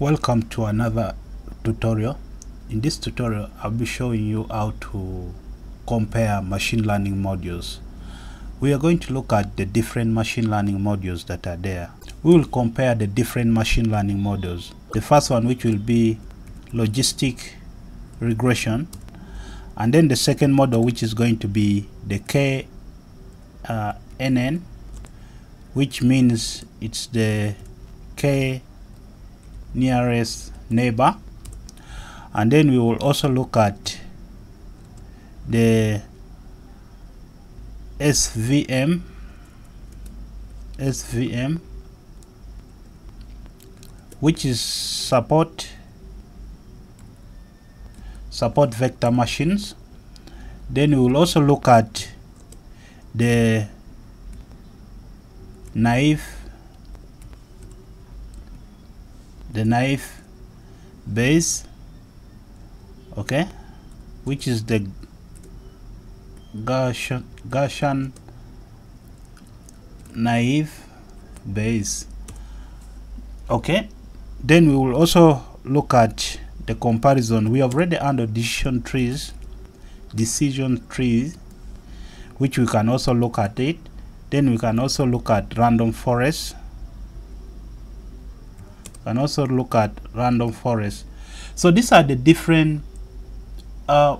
welcome to another tutorial. In this tutorial I'll be showing you how to compare machine learning modules. We are going to look at the different machine learning modules that are there. We will compare the different machine learning modules. The first one which will be logistic regression. And then the second model which is going to be the KNN uh, which means it's the K nearest neighbor. And then we will also look at the SVM SVM which is support support vector machines. Then we will also look at the naive the naive Bayes okay which is the Gaussian, Gaussian naive Bayes okay. Then we will also look at the comparison. We have already under decision trees decision trees which we can also look at it. Then we can also look at random forest and also look at random forest so these are the different uh,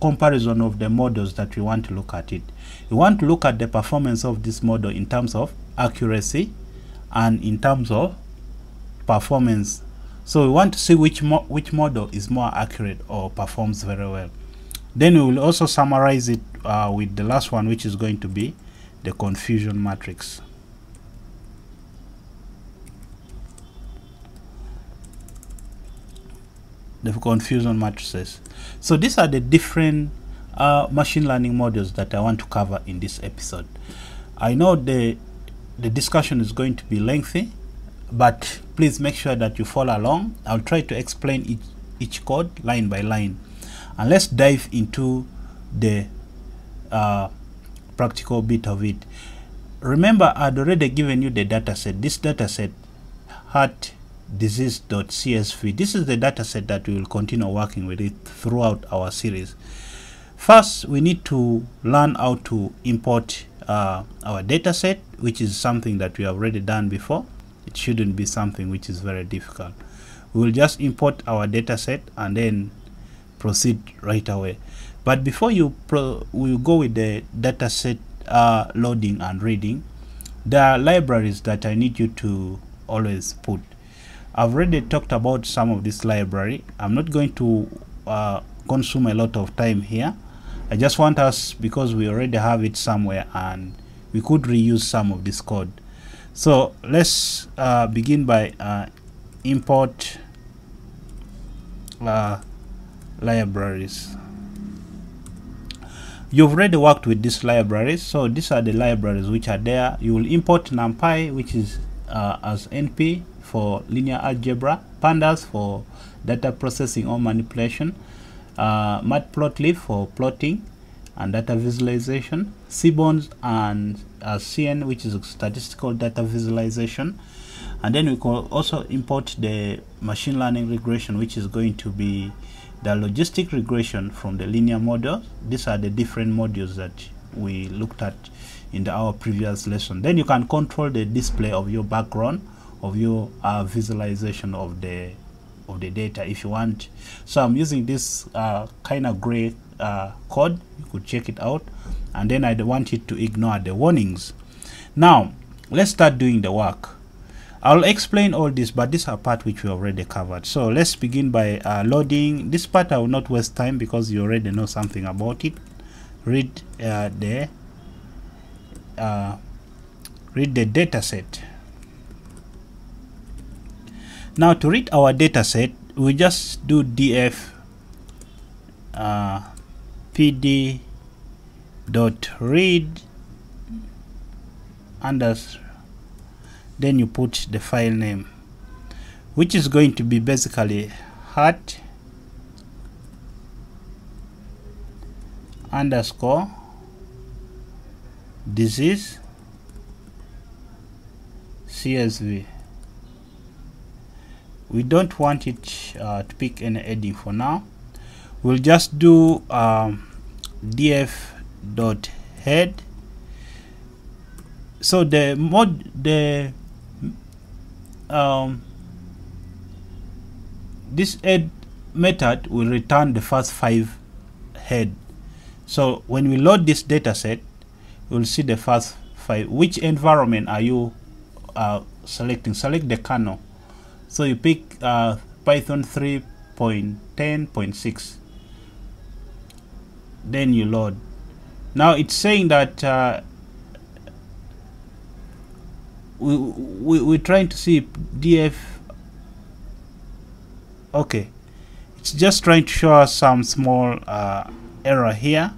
comparison of the models that we want to look at it. We want to look at the performance of this model in terms of accuracy and in terms of performance. So we want to see which mo which model is more accurate or performs very well. Then we will also summarize it uh, with the last one which is going to be the confusion matrix the confusion matrices. So these are the different uh, machine learning models that I want to cover in this episode. I know the the discussion is going to be lengthy but please make sure that you follow along. I'll try to explain each, each code line by line. And let's dive into the uh, practical bit of it. Remember I'd already given you the dataset. This dataset had disease.csv. This is the dataset that we will continue working with it throughout our series. First, we need to learn how to import uh, our dataset, which is something that we have already done before. It shouldn't be something which is very difficult. We will just import our dataset and then proceed right away. But before you we go with the dataset uh, loading and reading, there are libraries that I need you to always put I've already talked about some of this library. I'm not going to uh, consume a lot of time here. I just want us, because we already have it somewhere and we could reuse some of this code. So let's uh, begin by uh, import uh, libraries. You've already worked with these libraries, so these are the libraries which are there. You will import NumPy, which is uh, as NP for linear algebra, pandas for data processing or manipulation, uh, matplotlib for plotting and data visualization, Seaborn and uh, SCN which is statistical data visualization, and then we can also import the machine learning regression which is going to be the logistic regression from the linear model. These are the different modules that we looked at in the, our previous lesson. Then you can control the display of your background of your uh, visualization of the of the data if you want so i'm using this uh, kind of gray uh, code you could check it out and then i want it to ignore the warnings now let's start doing the work I'll explain all this, but this is a part which we already covered. So let's begin by uh, loading. This part I will not waste time because you already know something about it. Read uh, the uh, read the data set. Now to read our data set, we just do df uh, pd dot read under then you put the file name which is going to be basically hat underscore disease csv we don't want it uh, to pick any heading for now. We'll just do um, df dot head so the mod the um, this head method will return the first five head. So when we load this data set we'll see the first five which environment are you uh, selecting? Select the kernel so you pick uh, python 3.10.6 then you load. Now it's saying that uh, we, we, we're trying to see df okay. It's just trying to show us some small uh, error here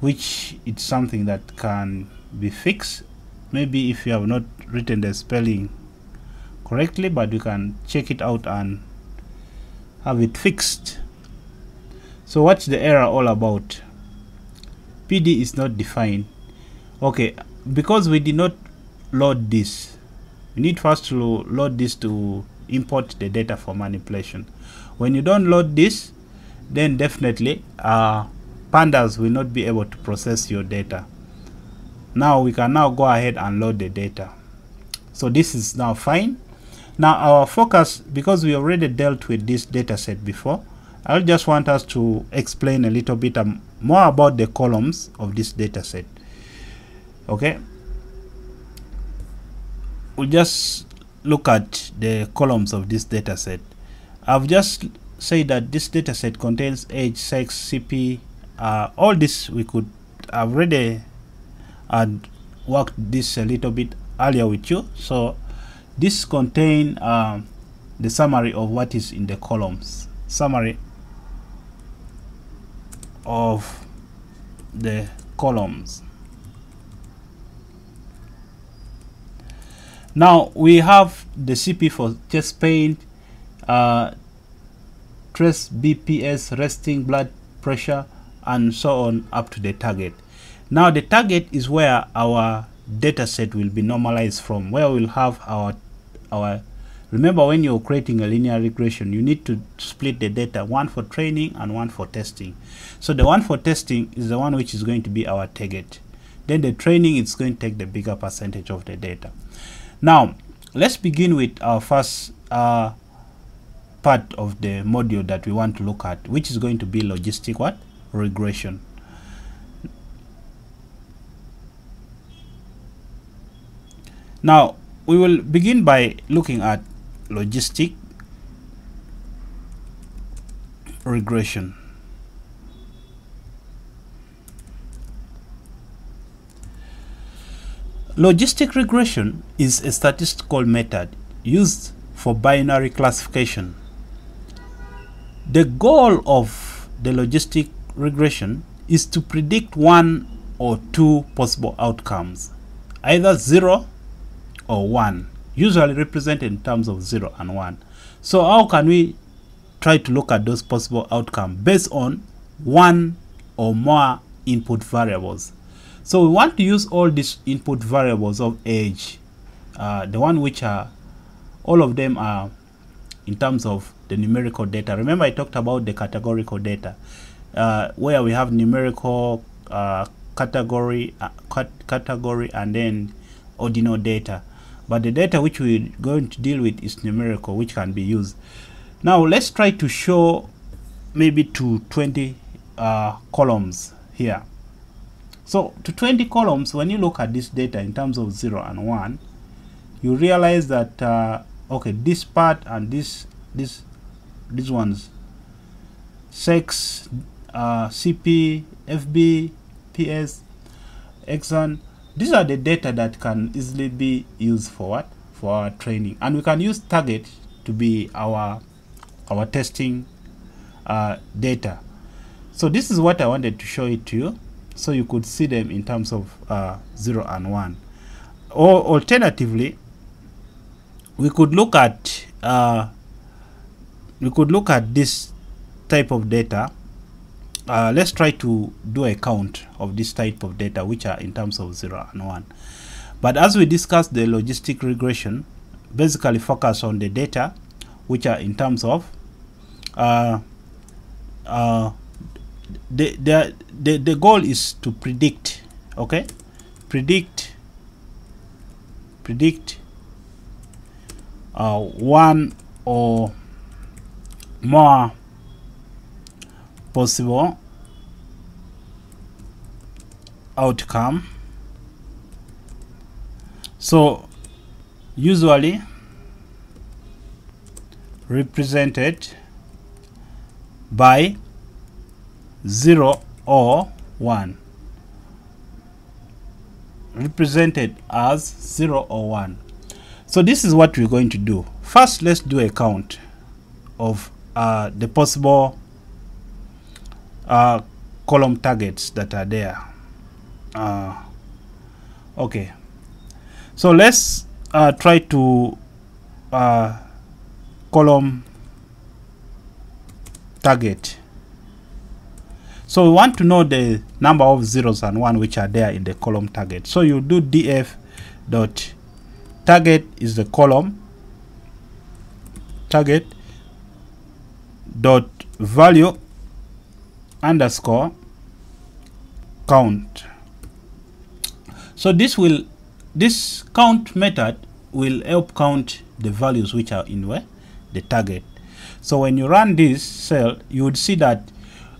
which it's something that can be fixed. Maybe if you have not written the spelling correctly but you can check it out and have it fixed. So what's the error all about? Pd is not defined. Okay because we did not load this we need first to load this to import the data for manipulation. When you don't load this then definitely uh, pandas will not be able to process your data. Now we can now go ahead and load the data. So this is now fine now our focus because we already dealt with this data set before I just want us to explain a little bit um, more about the columns of this data set. Okay? We'll just look at the columns of this data set. I've just said that this data set contains age sex CP uh, all this we could have already had worked this a little bit earlier with you. So this contain um, the summary of what is in the columns. Summary of the columns. Now we have the CP for chest pain uh, trestbps resting blood pressure and so on up to the target. Now the target is where our data set will be normalized from where we'll have our our remember when you're creating a linear regression you need to split the data one for training and one for testing. So the one for testing is the one which is going to be our target. Then the training is going to take the bigger percentage of the data. Now let's begin with our first uh, part of the module that we want to look at which is going to be logistic what? Regression. Now we will begin by looking at logistic regression Logistic regression is a statistical method used for binary classification. The goal of the logistic regression is to predict one or two possible outcomes, either 0 or 1, usually represented in terms of 0 and 1. So how can we try to look at those possible outcomes based on one or more input variables? So we want to use all these input variables of age, uh, the one which are, all of them are in terms of the numerical data. Remember I talked about the categorical data, uh, where we have numerical uh, category, uh, cat category and then ordinal data. But the data which we're going to deal with is numerical, which can be used. Now let's try to show maybe to 20 uh, columns here. So to 20 columns, when you look at this data in terms of 0 and 1, you realize that, uh, okay, this part and this, this, these ones, sex, uh, CP, FB, PS, exang, these are the data that can easily be used for what? For our training. And we can use target to be our, our testing uh, data. So this is what I wanted to show it to you so you could see them in terms of uh, 0 and 1 or alternatively we could look at uh, we could look at this type of data uh, let's try to do a count of this type of data which are in terms of 0 and 1 but as we discussed the logistic regression basically focus on the data which are in terms of uh, uh, the, the, the, the goal is to predict okay? Predict predict uh, one or more possible outcome. So usually represented by 0 or 1 represented as 0 or 1 so this is what we're going to do. First let's do a count of uh, the possible uh, column targets that are there. Uh, okay. So let's uh, try to uh, column target. So we want to know the number of zeros and one which are there in the column target. So you do df dot target is the column target dot value underscore count. So this will this count method will help count the values which are in where? The target. So when you run this cell you would see that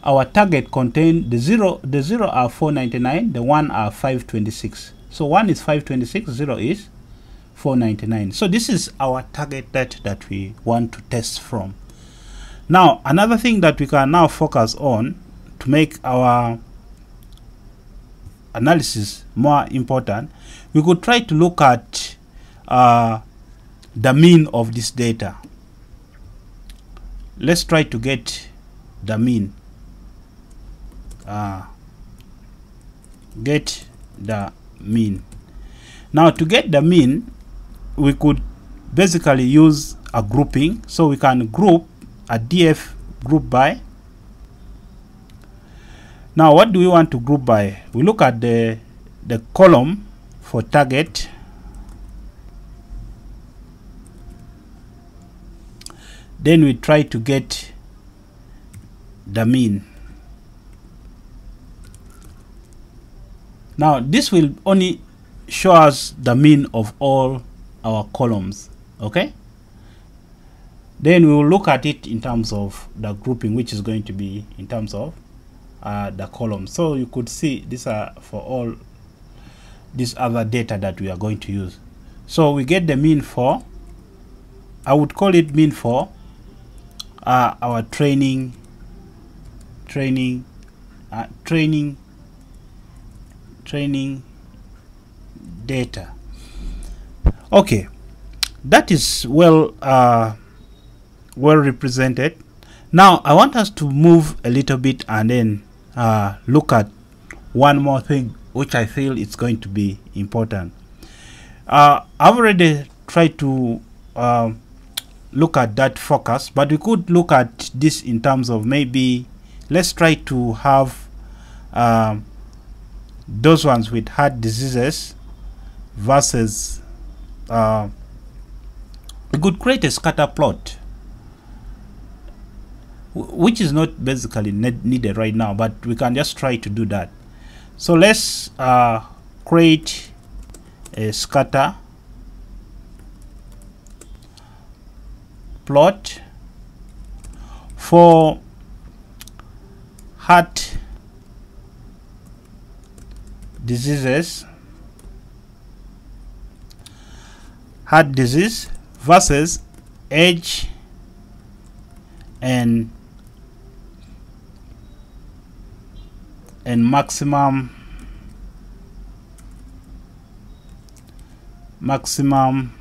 our target contain the zero the zero are 499 the one are 526 so one is 526 zero is 499 so this is our target that that we want to test from. Now another thing that we can now focus on to make our analysis more important we could try to look at uh, the mean of this data. Let's try to get the mean uh, get the mean. Now to get the mean we could basically use a grouping. So we can group a df group by now what do we want to group by? We look at the the column for target. Then we try to get the mean. Now this will only show us the mean of all our columns okay? Then we will look at it in terms of the grouping which is going to be in terms of uh, the columns so you could see these are for all this other data that we are going to use. So we get the mean for I would call it mean for uh, our training training uh, training training data. Okay that is well uh, well represented. Now I want us to move a little bit and then uh, look at one more thing which I feel is going to be important. Uh, I've already tried to uh, look at that focus but we could look at this in terms of maybe let's try to have um, those ones with heart diseases versus uh, we could create a scatter plot which is not basically needed right now but we can just try to do that. So let's uh, create a scatter plot for heart diseases heart disease versus age and and maximum maximum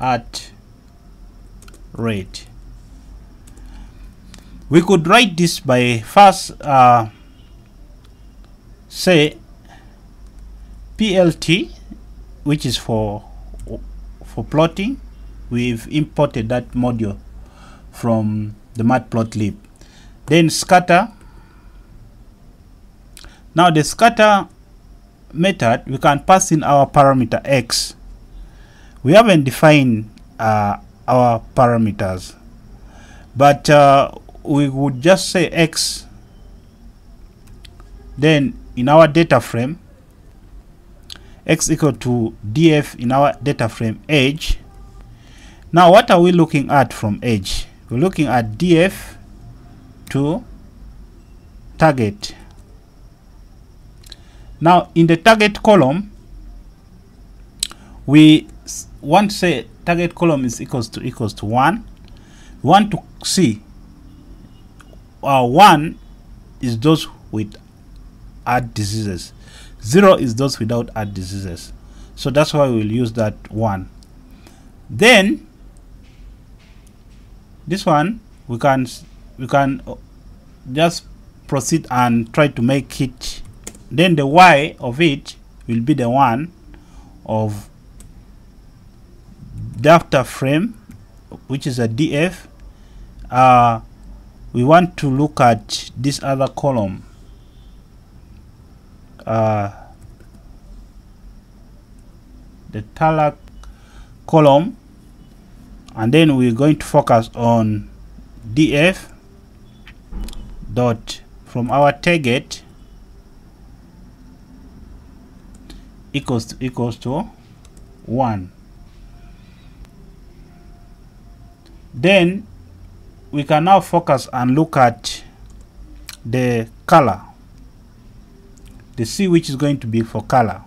at rate. We could write this by first uh, say PLT which is for for plotting. We've imported that module from the matplotlib then scatter. Now the scatter method we can pass in our parameter x. We haven't defined uh, our parameters. But uh, we would just say x. Then in our data frame x equal to df in our data frame age now what are we looking at from age we're looking at df to target. Now in the target column we want to say target column is equals to equals to 1 we want to see uh, 1 is those with heart diseases. 0 is those without heart diseases. So that's why we'll use that 1 then this one we can we can just proceed and try to make it. Then the y of it will be the one of data frame which is a df uh, we want to look at this other column. Uh, the thalach column. And then we're going to focus on df dot. From our target equals to equals to 1 then we can now focus and look at the color the C which is going to be for color.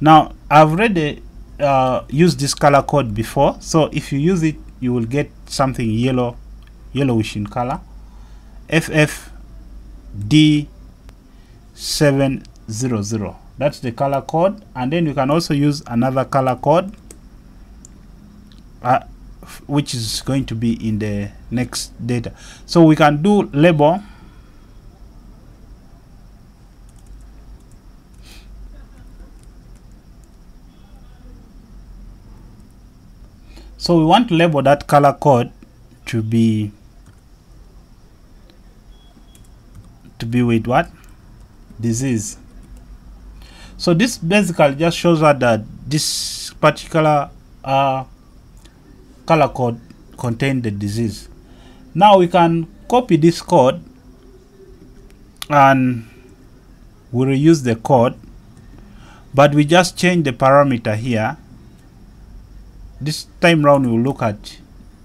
Now I've already uh, used this color code before. So if you use it you will get something yellow yellowish in color FFD700 that's the color code. And then you can also use another color code uh, which is going to be in the next data. So we can do label. So we want to label that color code to be to be with what? Disease. So this basically just shows us that this particular uh, color code contain the disease. Now we can copy this code and we reuse the code but we just change the parameter here. This time round we'll look at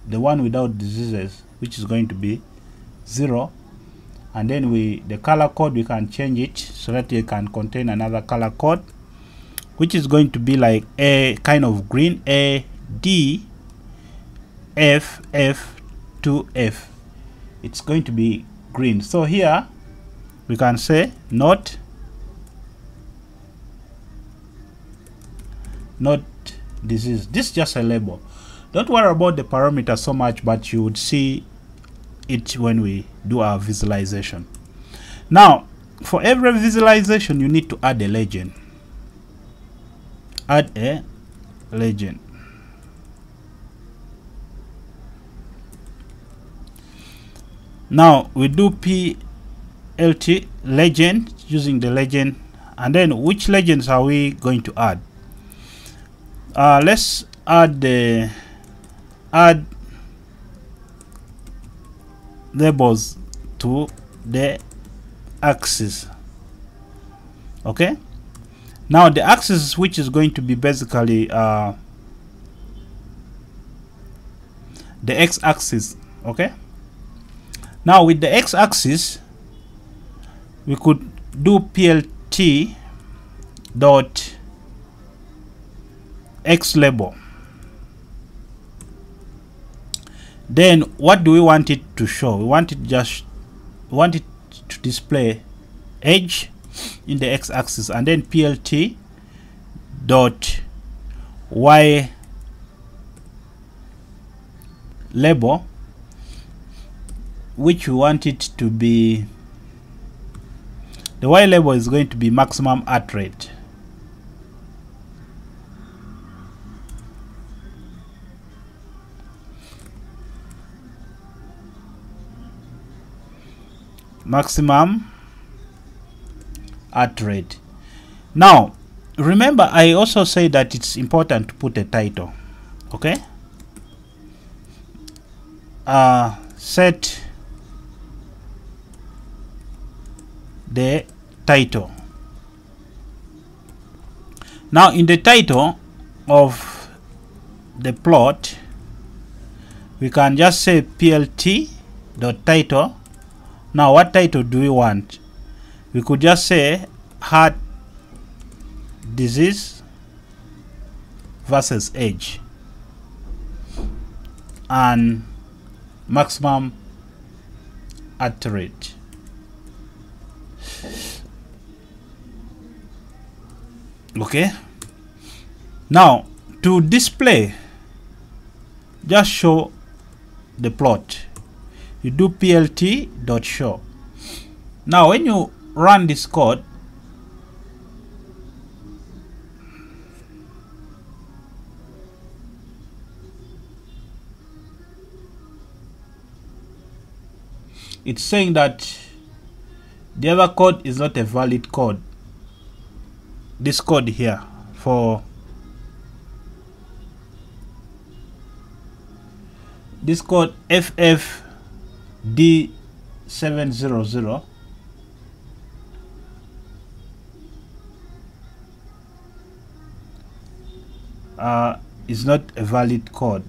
the one without diseases which is going to be 0 and then we the color code we can change it so that it can contain another color code which is going to be like a kind of green a d f f 2 f. It's going to be green. So here we can say not not disease. This is just a label. Don't worry about the parameter so much but you would see it when we do our visualization. Now for every visualization you need to add a legend. Add a legend. Now we do plt legend using the legend. And then which legends are we going to add? Uh, let's add the add labels to the axis. Okay? Now the axis which is going to be basically uh, the x-axis okay? Now with the x-axis we could do plt dot x label then what do we want it to show? We want it just want it to display age in the x-axis and then plt dot y label which we want it to be the y label is going to be maximum heart rate maximum heart rate. Now remember i also say that it's important to put a title okay? Uh, set the title. Now in the title of the plot we can just say plt dot title now what title do we want? We could just say heart disease versus age. And maximum at rate. Okay. Now to display just show the plot you do plt dot show. Now when you run this code it's saying that the other code is not a valid code. This code here for this code FFD700 uh, is not a valid code.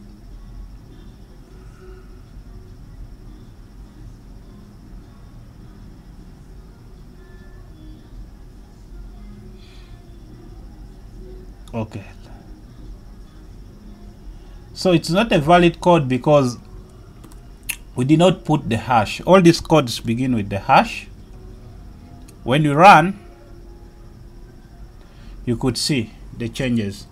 Okay. So it's not a valid code because we did not put the hash. All these codes begin with the hash. When you run you could see the changes.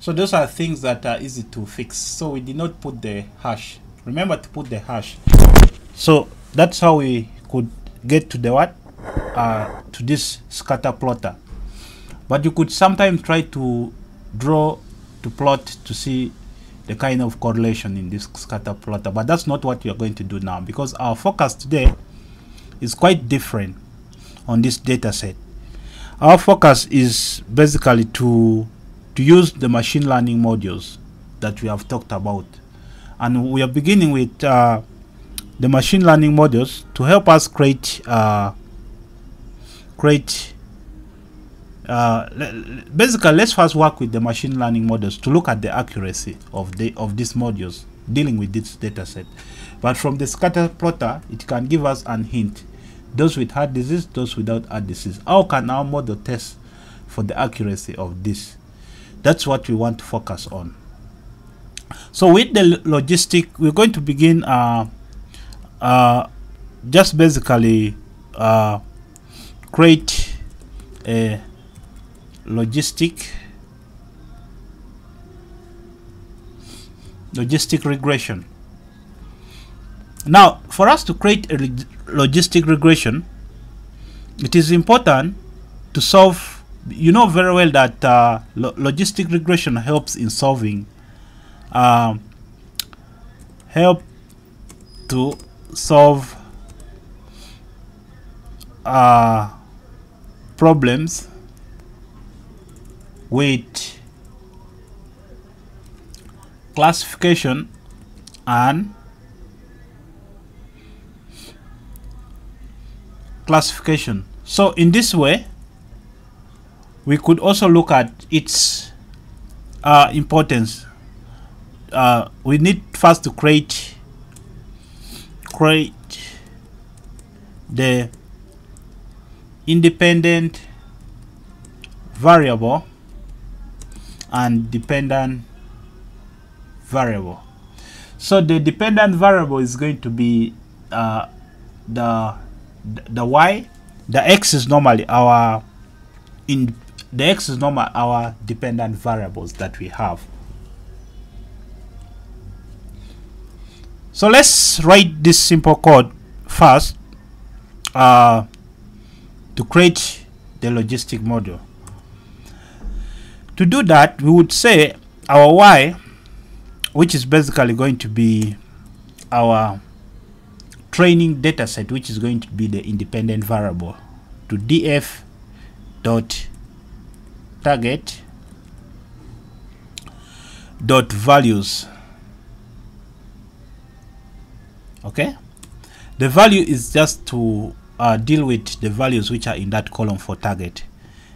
So those are things that are easy to fix. So we did not put the hash. Remember to put the hash. So that's how we could get to the what? Uh, to this scatter plotter. But you could sometimes try to draw to plot to see the kind of correlation in this scatter plotter but that's not what we are going to do now because our focus today is quite different on this data set. Our focus is basically to to use the machine learning modules that we have talked about. And we are beginning with uh, the machine learning modules to help us create uh, create uh, basically let's first work with the machine learning models to look at the accuracy of the of these modules dealing with this data set. But from the scatter plotter it can give us an hint. Those with heart disease those without heart disease. How can our model test for the accuracy of this? That's what we want to focus on. So with the logistic we're going to begin uh, uh, just basically uh, create a logistic logistic regression. Now for us to create a logistic regression it is important to solve you know very well that uh, lo logistic regression helps in solving uh, help to solve uh, problems with classification and classification. So in this way we could also look at its uh, importance. Uh, we need first to create create the independent variable and dependent variable. So the dependent variable is going to be uh, the the y. The x is normally our in the x is normal our dependent variables that we have. So let's write this simple code first uh, to create the logistic module to do that, we would say our y, which is basically going to be our training data set, which is going to be the independent variable, to df dot target dot values. Okay? The value is just to uh, deal with the values which are in that column for target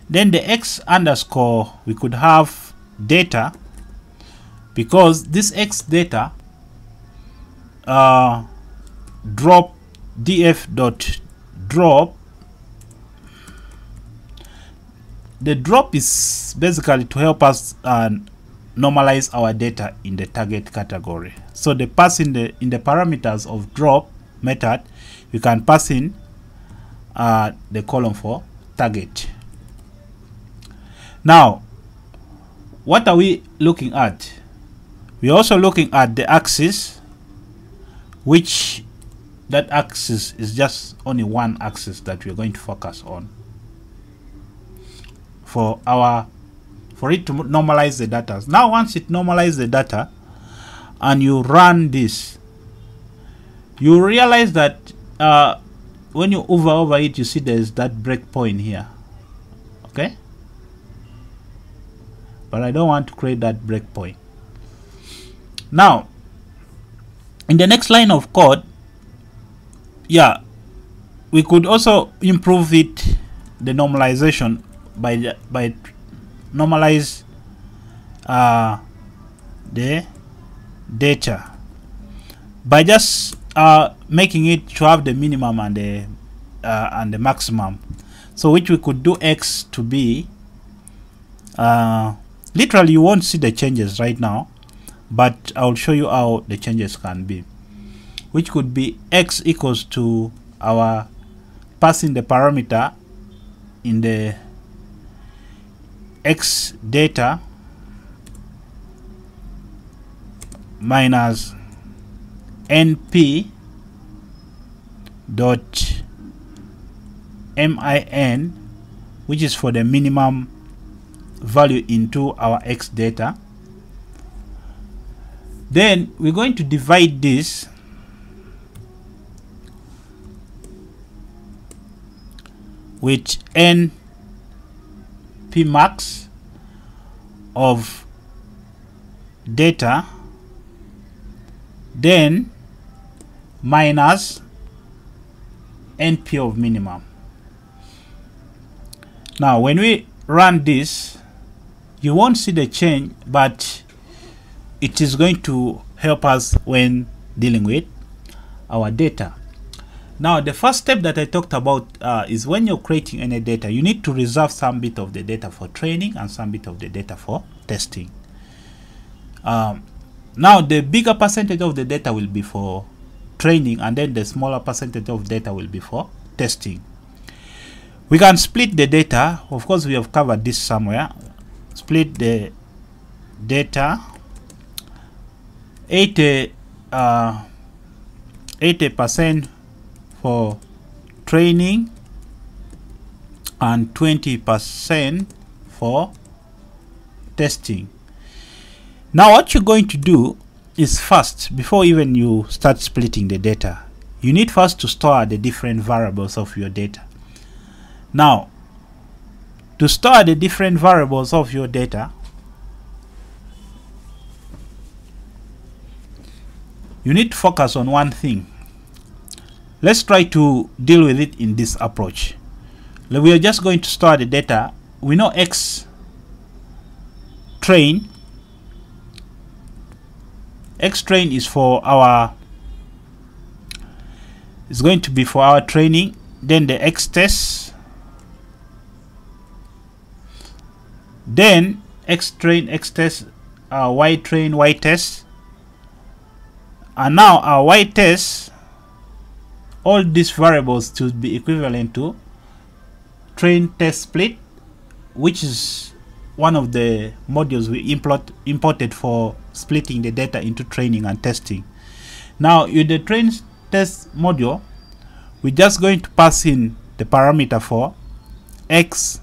then the x underscore we could have data because this x data uh, drop df dot drop the drop is basically to help us uh, normalize our data in the target category. So the pass in the in the parameters of drop method you can pass in uh, the column for target now what are we looking at? We're also looking at the axis which that axis is just only one axis that we're going to focus on. For our for it to normalize the data. Now once it normalizes the data and you run this you realize that uh, when you hover over it you see there's that breakpoint here. Okay but I don't want to create that breakpoint. Now in the next line of code yeah we could also improve it the normalization by by normalize uh, the data. By just uh, making it to have the minimum and the uh, and the maximum. So which we could do x to be uh, literally you won't see the changes right now but I'll show you how the changes can be which could be x equals to our passing the parameter in the x data minus np dot min which is for the minimum value into our x data. Then we're going to divide this with n p max of data then minus np of minimum. Now when we run this you won't see the change but it is going to help us when dealing with our data. Now the first step that I talked about uh, is when you're creating any data you need to reserve some bit of the data for training and some bit of the data for testing. Um, now the bigger percentage of the data will be for training and then the smaller percentage of data will be for testing. We can split the data. Of course we have covered this somewhere split the data. 80 uh, 80 percent for training and 20 percent for testing. Now what you're going to do is first before even you start splitting the data you need first to store the different variables of your data. Now to store the different variables of your data. You need to focus on one thing. Let's try to deal with it in this approach. We are just going to store the data. We know x train. X train is for our is going to be for our training. Then the x test then x train x test uh, y train y test and now our y test all these variables to be equivalent to train test split which is one of the modules we import imported for splitting the data into training and testing. Now in the train test module we're just going to pass in the parameter for x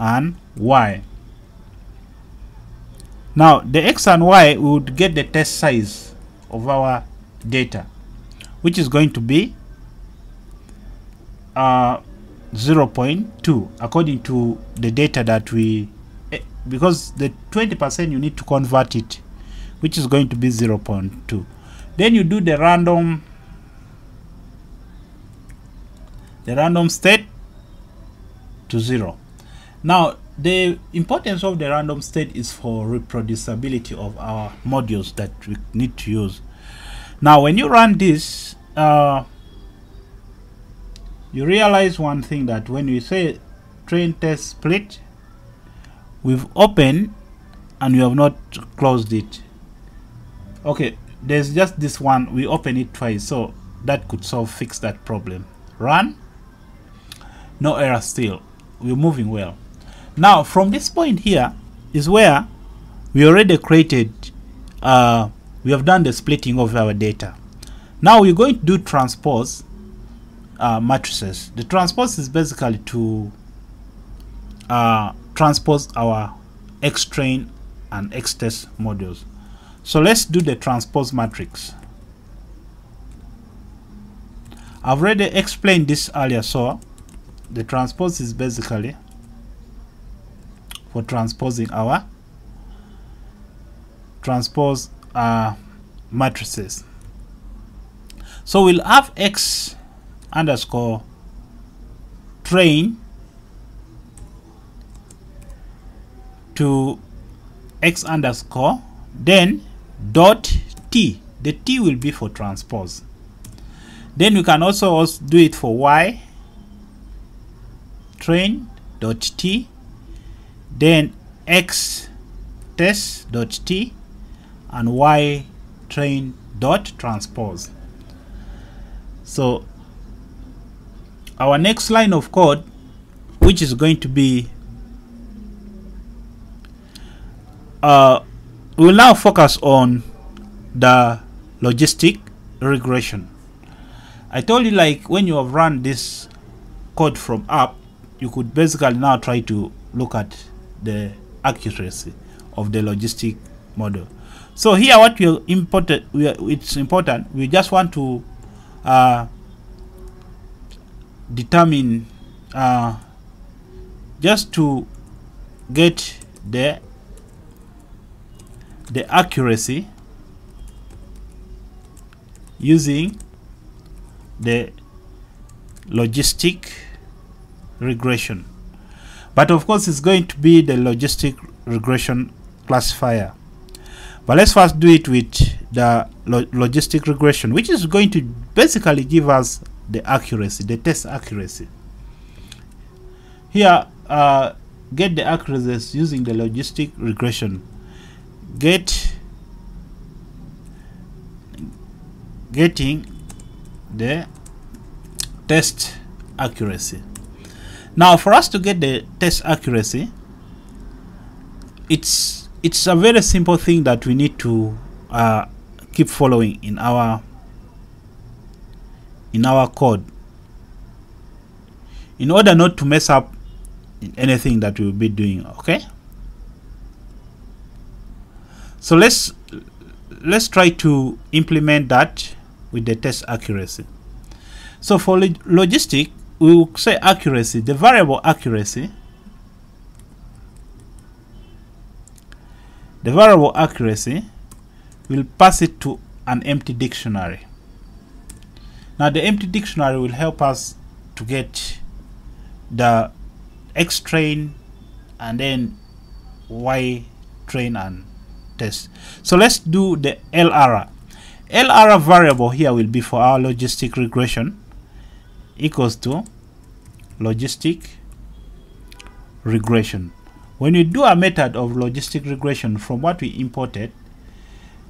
and y. Now the x and y would get the test size of our data which is going to be uh, 0.2 according to the data that we because the 20% you need to convert it which is going to be 0.2 then you do the random the random state to zero now the importance of the random state is for reproducibility of our modules that we need to use. Now when you run this uh, you realize one thing that when we say train test split we've opened and we have not closed it. Okay there's just this one. We open it twice so that could solve fix that problem. Run. No error still. We're moving well now from this point here is where we already created uh, we have done the splitting of our data. Now we're going to do transpose uh, matrices. The transpose is basically to uh, transpose our X train and X test modules. So let's do the transpose matrix. I've already explained this earlier so the transpose is basically for transposing our transpose uh, matrices. So we'll have x underscore train to x underscore then dot t. The t will be for transpose. Then we can also, also do it for y train dot t then x test dot t and y train dot transpose. So our next line of code which is going to be uh, we'll now focus on the logistic regression. I told you like when you have run this code from up you could basically now try to look at the accuracy of the logistic model. So here what we imported we are, it's important we just want to uh, determine uh, just to get the the accuracy using the logistic regression but of course it's going to be the logistic regression classifier. But let's first do it with the lo logistic regression which is going to basically give us the accuracy the test accuracy. Here uh, get the accuracy using the logistic regression. Get getting the test accuracy now for us to get the test accuracy it's it's a very simple thing that we need to uh, keep following in our in our code. In order not to mess up in anything that we'll be doing okay? So let's let's try to implement that with the test accuracy. So for log logistic we will say accuracy the variable accuracy. The variable accuracy will pass it to an empty dictionary. Now the empty dictionary will help us to get the x train and then y train and test. So let's do the lr lr variable here will be for our logistic regression equals to logistic regression. When you do a method of logistic regression from what we imported,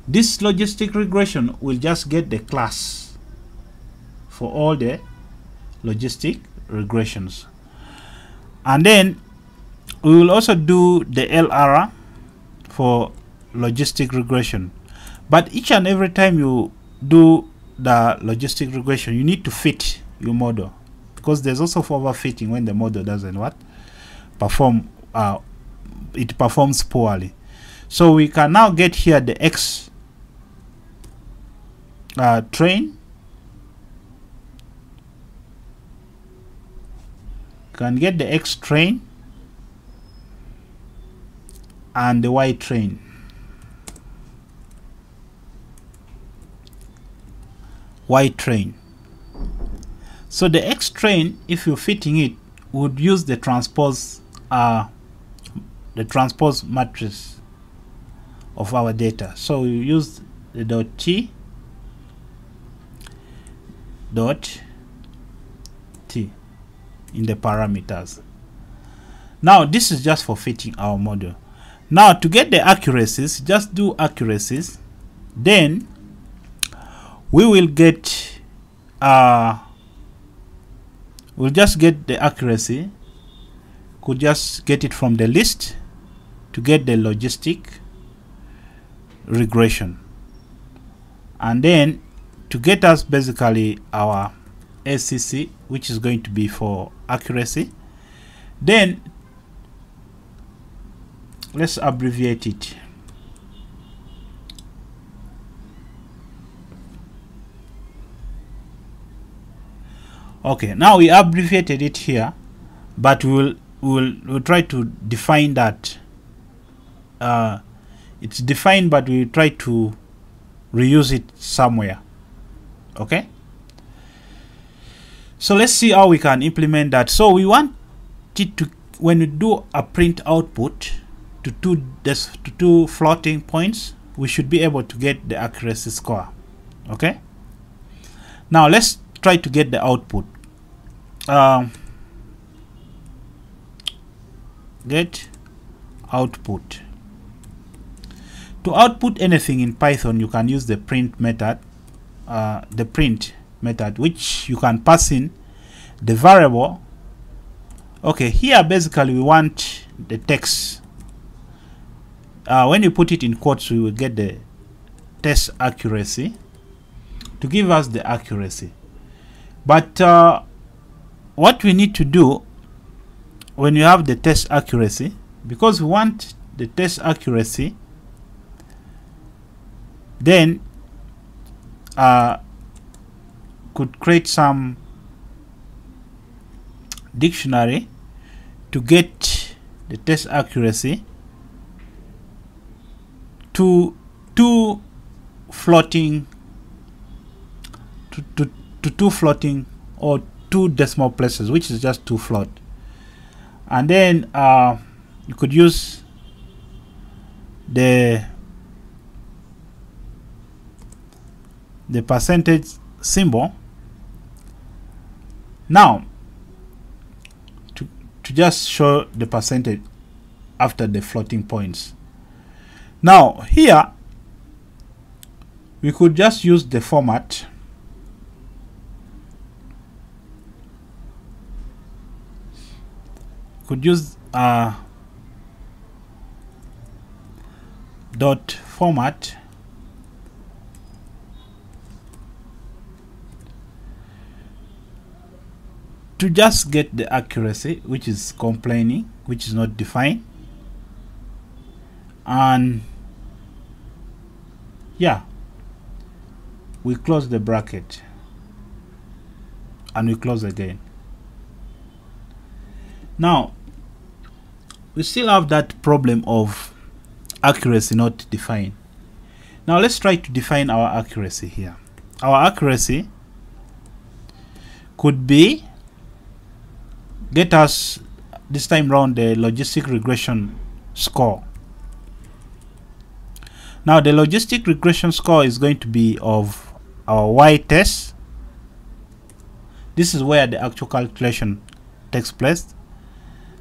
this logistic regression will just get the class for all the logistic regressions. And then we will also do the LR for logistic regression. But each and every time you do the logistic regression, you need to fit your model. Because there's also overfitting when the model doesn't what? Perform uh, it performs poorly. So we can now get here the x uh, train. Can get the x train and the y train. Y train so the x train if you're fitting it would use the transpose uh, the transpose matrix of our data. So we use the dot t dot t in the parameters. Now this is just for fitting our model now to get the accuracies just do accuracies. Then we will get uh we'll just get the accuracy could just get it from the list to get the logistic regression. And then to get us basically our SCC which is going to be for accuracy then let's abbreviate it okay now we abbreviated it here but we'll we'll, we'll try to define that. Uh, it's defined but we try to reuse it somewhere. Okay? So let's see how we can implement that. So we want it to when we do a print output to two to two floating points we should be able to get the accuracy score. Okay? Now let's try to get the output um, get output. To output anything in python you can use the print method uh, the print method which you can pass in the variable. Okay here basically we want the text. Uh, when you put it in quotes we will get the test accuracy to give us the accuracy. But uh, what we need to do when you have the test accuracy because we want the test accuracy then uh, could create some dictionary to get the test accuracy to two floating to, to, to two floating or two decimal places which is just two float and then uh, you could use the the percentage symbol. Now to, to just show the percentage after the floating points. Now here we could just use the format could use uh, dot format. To just get the accuracy which is complaining which is not defined. And yeah we close the bracket. And we close again. Now we still have that problem of accuracy not defined. Now let's try to define our accuracy here. Our accuracy could be get us this time round the logistic regression score. Now the logistic regression score is going to be of our y test. This is where the actual calculation takes place.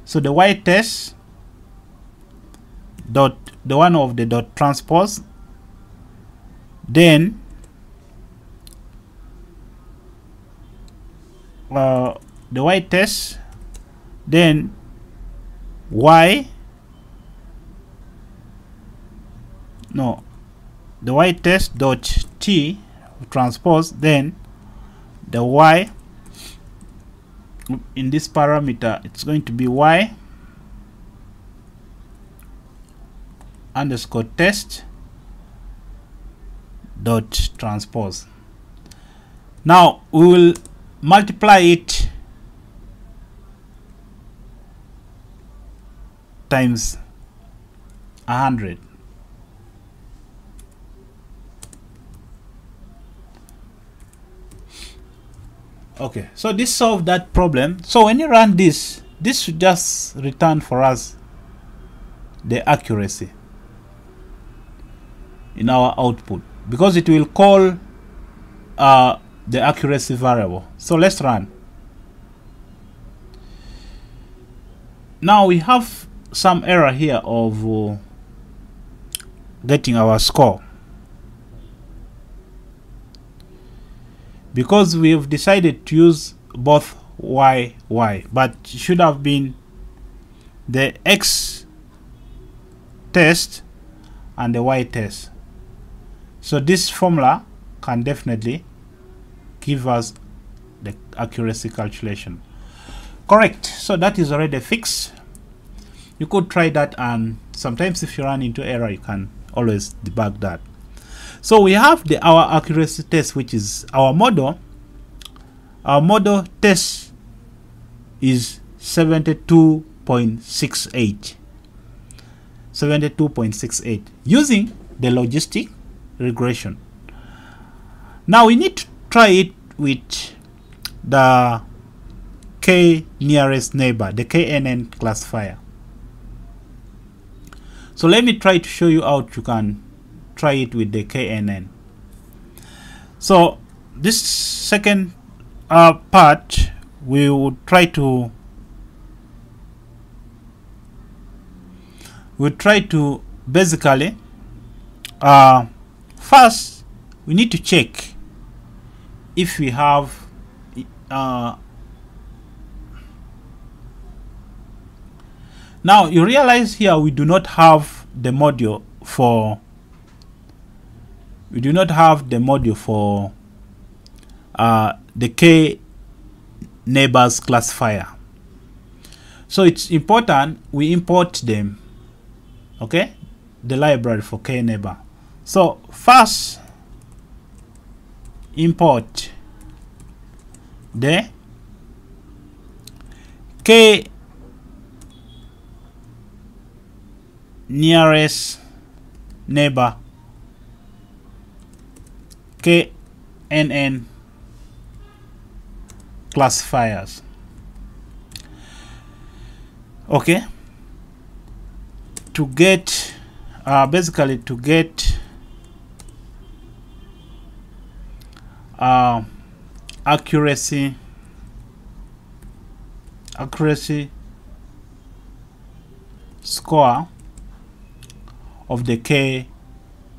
So the y test dot the one of the dot transpose. Then uh, the y test. Then y. No the y test dot t transpose. Then the y. In this parameter it's going to be y underscore test dot transpose. Now we will multiply it times 100 okay so this solved that problem. So when you run this this should just return for us the accuracy in our output. Because it will call uh, the accuracy variable. So let's run. Now we have some error here of uh, getting our score. Because we've decided to use both y y but should have been the x test and the y test so this formula can definitely give us the accuracy calculation. Correct. So that is already fixed. You could try that and sometimes if you run into error you can always debug that. So we have the our accuracy test which is our model. Our model test is 72.68 72.68 using the logistic regression. Now we need to try it with the k nearest neighbor the knn classifier. So let me try to show you how you can try it with the knn so this second uh, part we will try to we try to basically uh, first we need to check if we have uh, Now you realize here we do not have the module for we do not have the module for uh, the k neighbors classifier. So it's important we import them. Okay, the library for k neighbor. So first import the k nearest neighbor KNN classifiers. Okay? To get uh, basically to get uh, accuracy. Accuracy. Score of the k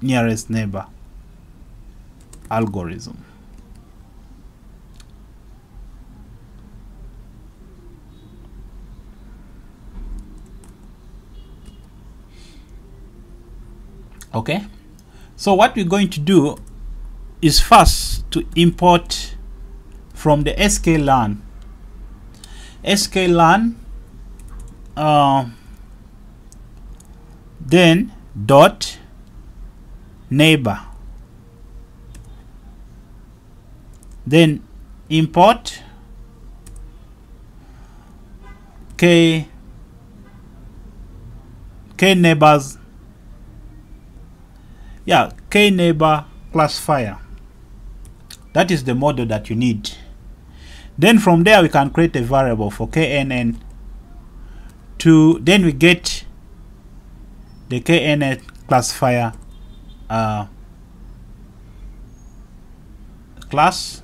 nearest neighbor. Algorithm. Okay, so what we're going to do is first to import from the sklearn sklearn uh, then dot neighbor. Then import k k neighbors. Yeah k neighbor classifier that is the model that you need. Then from there we can create a variable for knn to then we get the KNN classifier uh, class.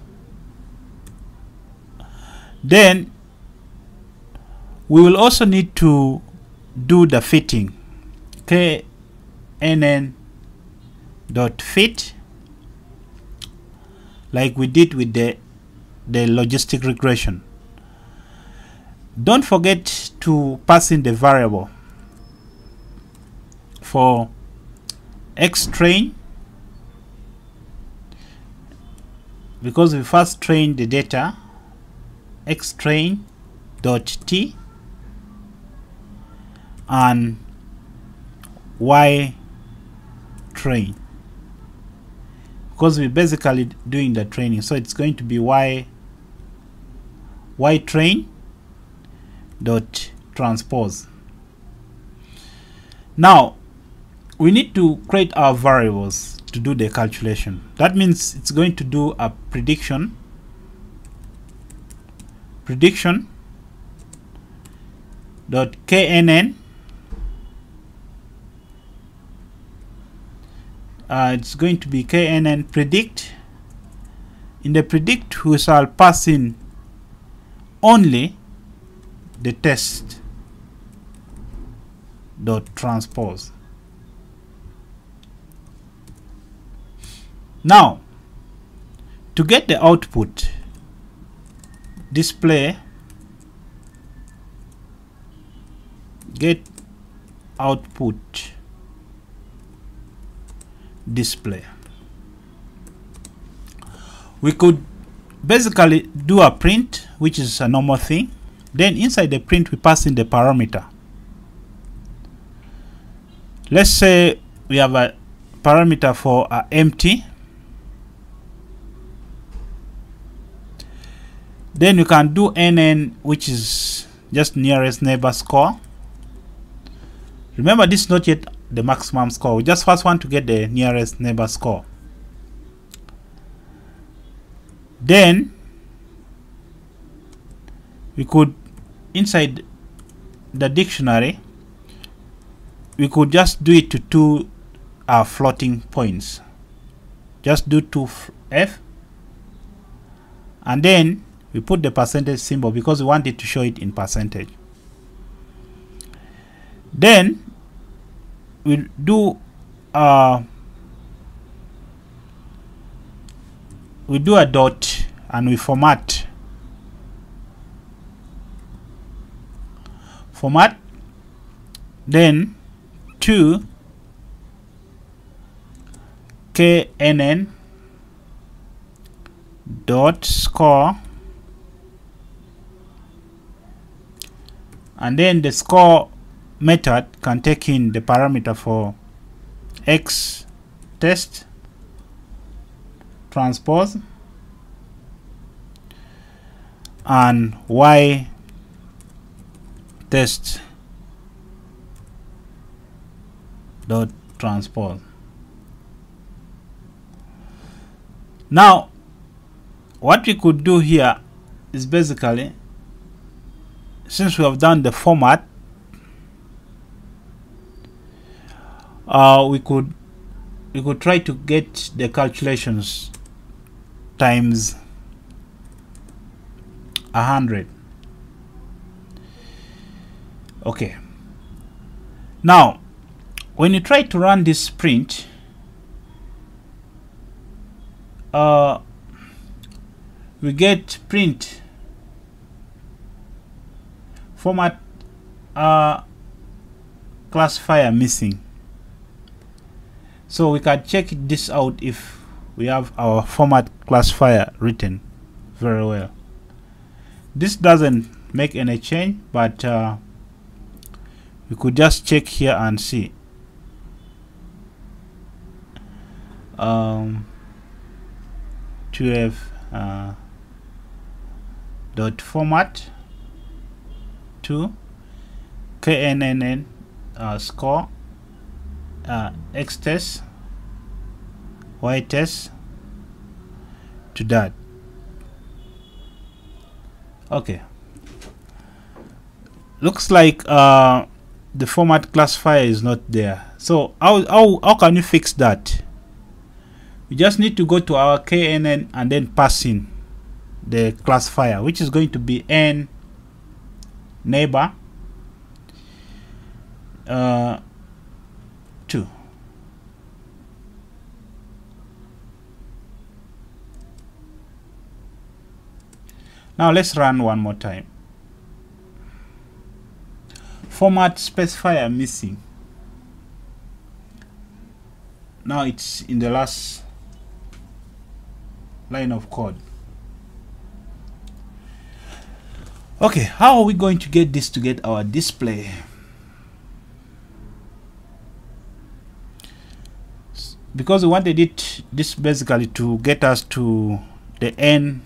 Then we will also need to do the fitting. Knn dot fit like we did with the the logistic regression. Don't forget to pass in the variable. For x train because we first train the data x train dot t and y train because we're basically doing the training so it's going to be y y train dot transpose now we need to create our variables to do the calculation. That means it's going to do a prediction prediction dot knn uh, it's going to be knn predict. In the predict we shall pass in only the test dot transpose. Now to get the output display get output display. We could basically do a print which is a normal thing. Then inside the print we pass in the parameter. Let's say we have a parameter for a empty. Then you can do nn which is just nearest neighbor score. Remember this is not yet the maximum score. We just first want to get the nearest neighbor score. Then we could inside the dictionary we could just do it to two uh, floating points. Just do 2f and then we put the percentage symbol because we want it to show it in percentage. Then we do uh, we do a dot and we format. Format then to knn dot score and then the score method can take in the parameter for x test transpose and y test dot transpose. Now what we could do here is basically since we have done the format uh, we could we could try to get the calculations times a hundred. Okay. Now when you try to run this print uh, we get print format uh, classifier missing so we can check this out if we have our format classifier written very well. This doesn't make any change but uh, we could just check here and see. Um, 12 uh, dot format to knn uh, score uh, x test y test to that. Okay. Looks like uh, the format classifier is not there. So how, how, how can you fix that? We just need to go to our knn and then pass in the classifier which is going to be n neighbor uh, 2 now let's run one more time. Format specifier missing. Now it's in the last line of code. Okay how are we going to get this to get our display? Because we wanted it this basically to get us to the n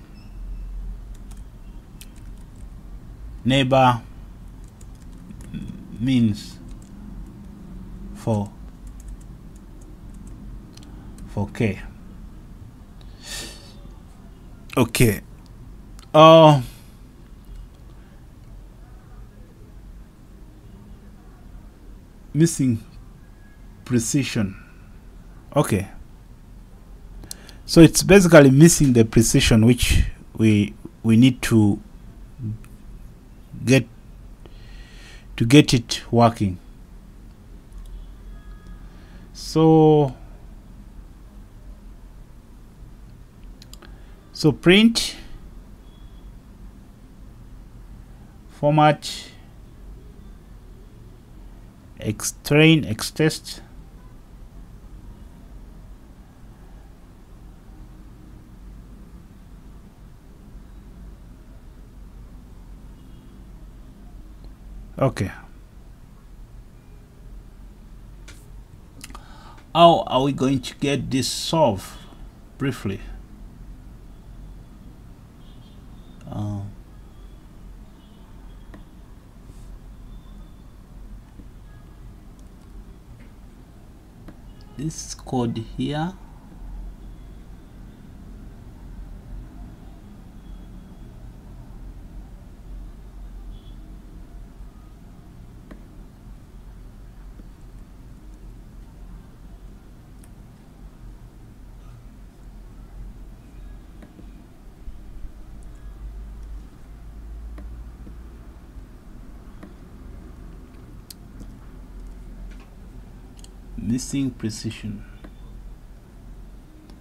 neighbor means for for k. Okay uh missing precision. Okay so it's basically missing the precision which we we need to get to get it working. So so print format xtrain xtest okay. How are we going to get this solved? Briefly. Uh, this code here missing precision.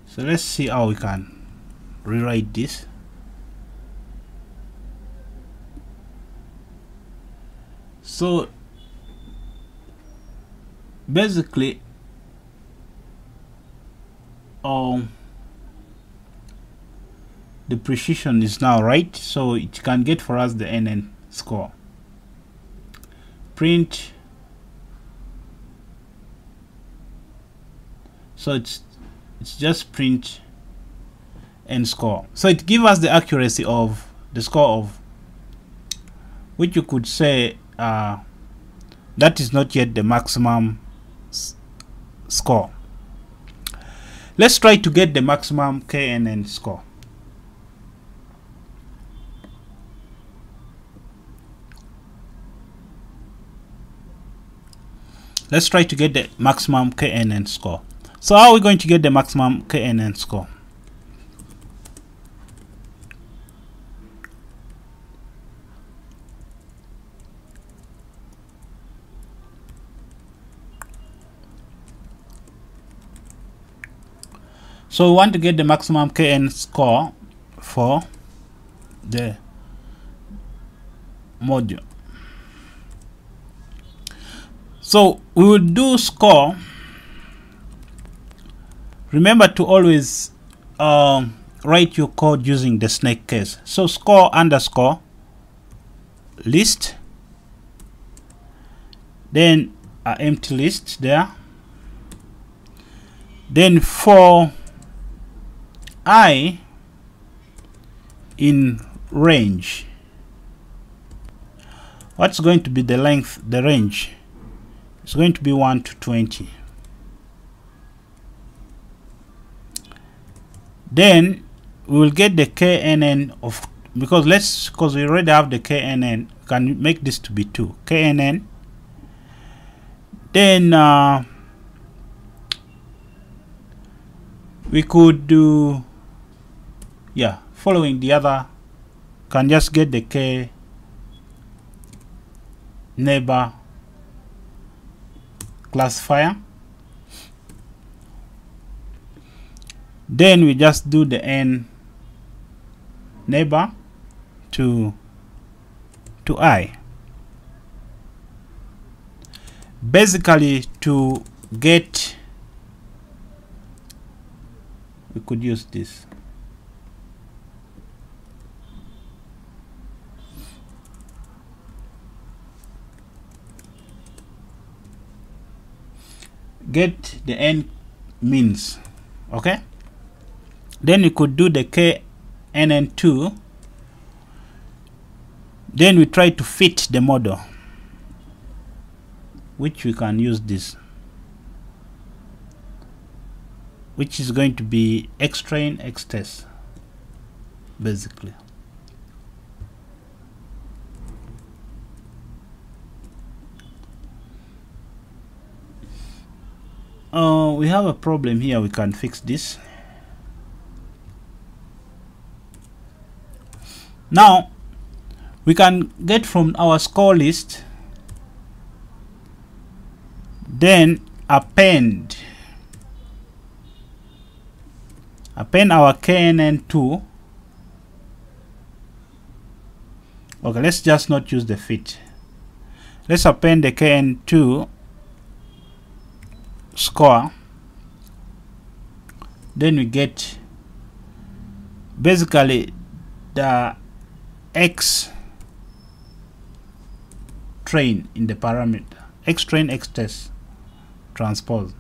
So let's see how we can rewrite this. So basically um the precision is now right? So it can get for us the nn score. Print so it's it's just print n score. So it gives us the accuracy of the score of which you could say uh, that is not yet the maximum score. Let's try to get the maximum knn score. Let's try to get the maximum knn score so how are we going to get the maximum KNN score? So we want to get the maximum KN score for the module. So we will do score remember to always um, write your code using the snake case. So score underscore list then an empty list there then for i in range what's going to be the length the range? It's going to be 1 to 20 then we will get the knn of because let's because we already have the knn can make this to be 2 knn then uh, we could do yeah following the other can just get the k neighbor classifier then we just do the n neighbor to to i. Basically to get we could use this. Get the n means okay then we could do the knn2 then we try to fit the model which we can use this which is going to be x train x test basically. Uh, we have a problem here. We can fix this now we can get from our score list then append. Append our knn2 okay let's just not use the fit. Let's append the kn2 score. Then we get basically the x train in the parameter. X train x test. Transpose.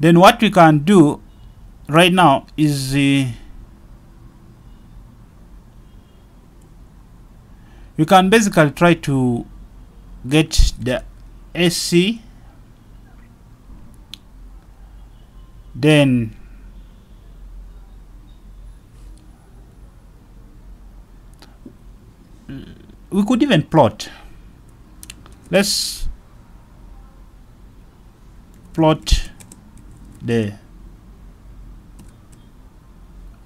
Then what we can do right now is uh, we can basically try to get the SC then we could even plot. Let's plot the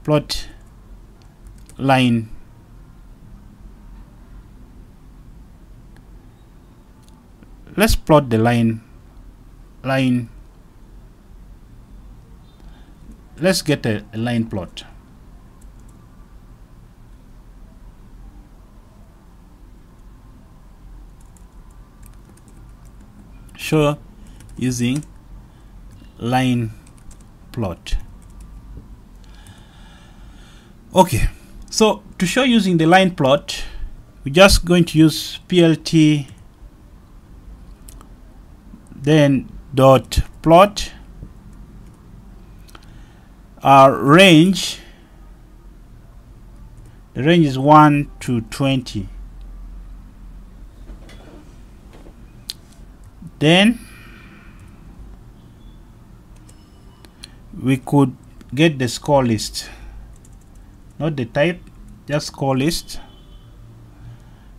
plot line. Let's plot the line line. Let's get a, a line plot show using line plot. Okay so to show using the line plot we're just going to use plt then dot plot. Our range the range is 1 to 20 then we could get the score list. Not the type just score list.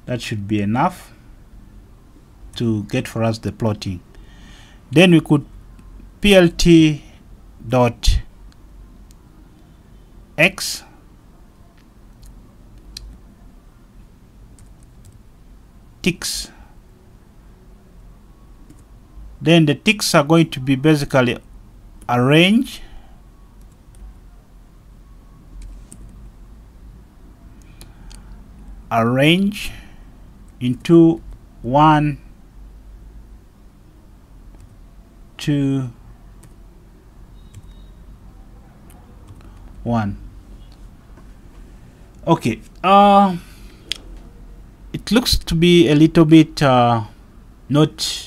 That should be enough to get for us the plotting. Then we could plt dot x. Ticks then the ticks are going to be basically arranged. Arrange into one two one. Okay uh it looks to be a little bit uh, not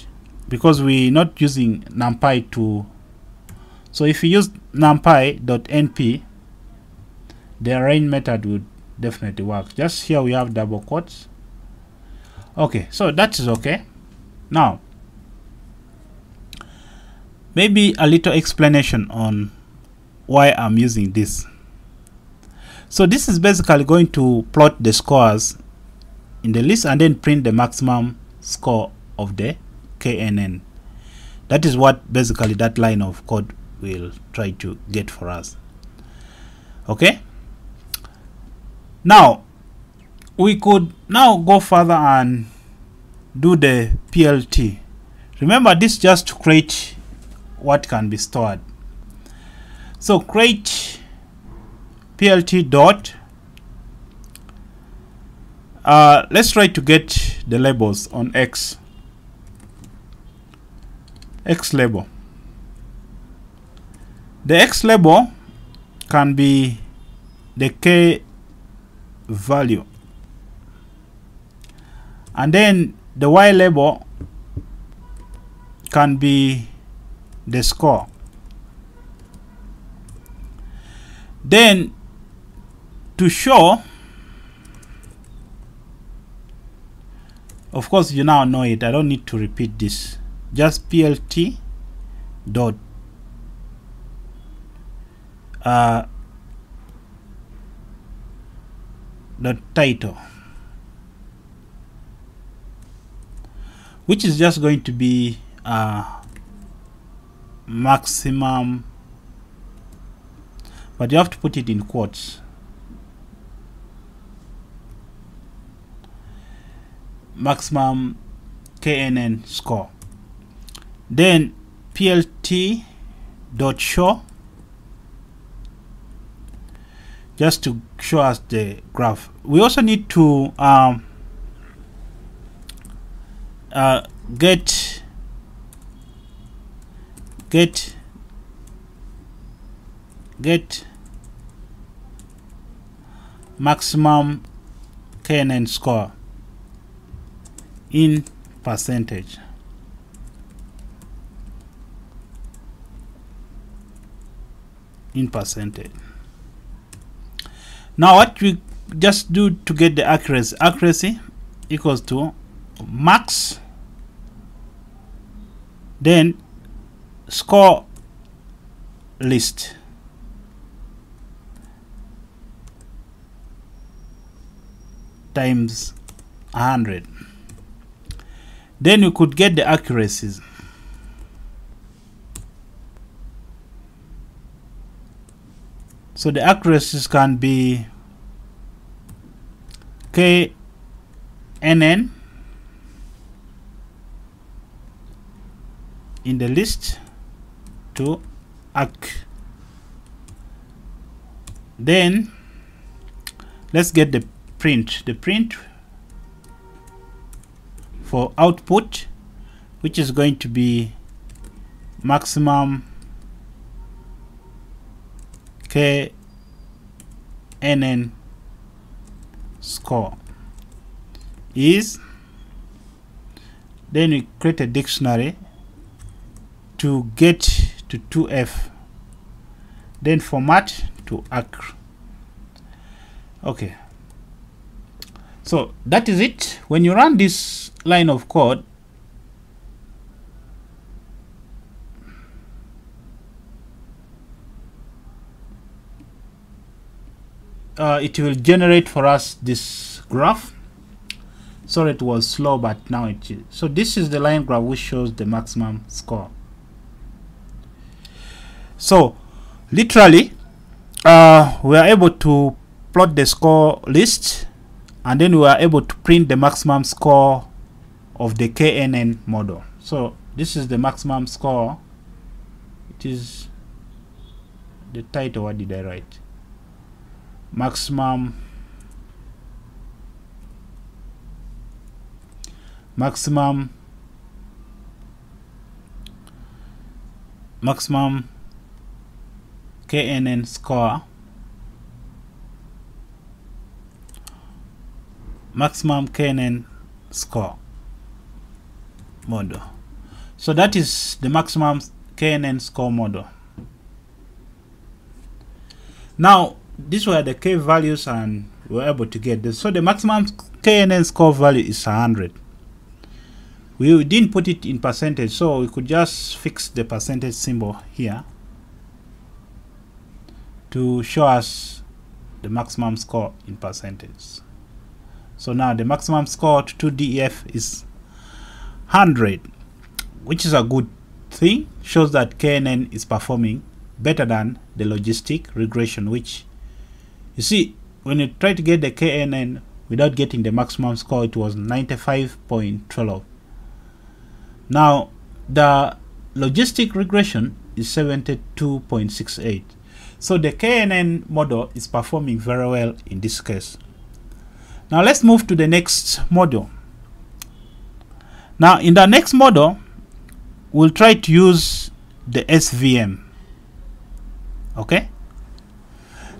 because we're not using numpy to so if you use numpy.np the arrange method would definitely work. Just here we have double quotes. Okay so that is okay. Now maybe a little explanation on why I'm using this. So this is basically going to plot the scores in the list and then print the maximum score of the KNN that is what basically that line of code will try to get for us. Okay? Now we could now go further and do the PLT remember this just to create what can be stored. So create PLT dot uh, let's try to get the labels on X X label. The X label can be the K value. And then the Y label can be the score. Then to show of course you now know it. I don't need to repeat this just plt dot uh, the title which is just going to be uh, maximum but you have to put it in quotes. Maximum KNN score then plt dot show. Just to show us the graph. We also need to um, uh, get get get maximum KNN score in percentage in percentage. Now what we just do to get the accuracy accuracy equals to max then score list. Times 100 then you could get the accuracies so the accuracies can be knn in the list to ACK then let's get the print. The print for output which is going to be maximum KNN score is then we create a dictionary to get to 2f then format to ACK okay. So that is it. When you run this line of code uh, it will generate for us this graph. Sorry it was slow but now it is. So this is the line graph which shows the maximum score. So literally uh, we are able to plot the score list and then we are able to print the maximum score of the KNN model. So this is the maximum score. It is the title. What did I write maximum maximum maximum KNN score maximum KNN score. Model so that is the maximum KNN score model now these were the k values and we were able to get this. So the maximum KNN score value is 100 we didn't put it in percentage so we could just fix the percentage symbol here to show us the maximum score in percentage. So now the maximum score to 2DEF is 100, which is a good thing, shows that KNN is performing better than the logistic regression, which you see, when you try to get the KNN without getting the maximum score, it was 95.12. Now, the logistic regression is 72.68. So the KNN model is performing very well in this case. Now let's move to the next model. Now in the next model, we'll try to use the SVM. Okay.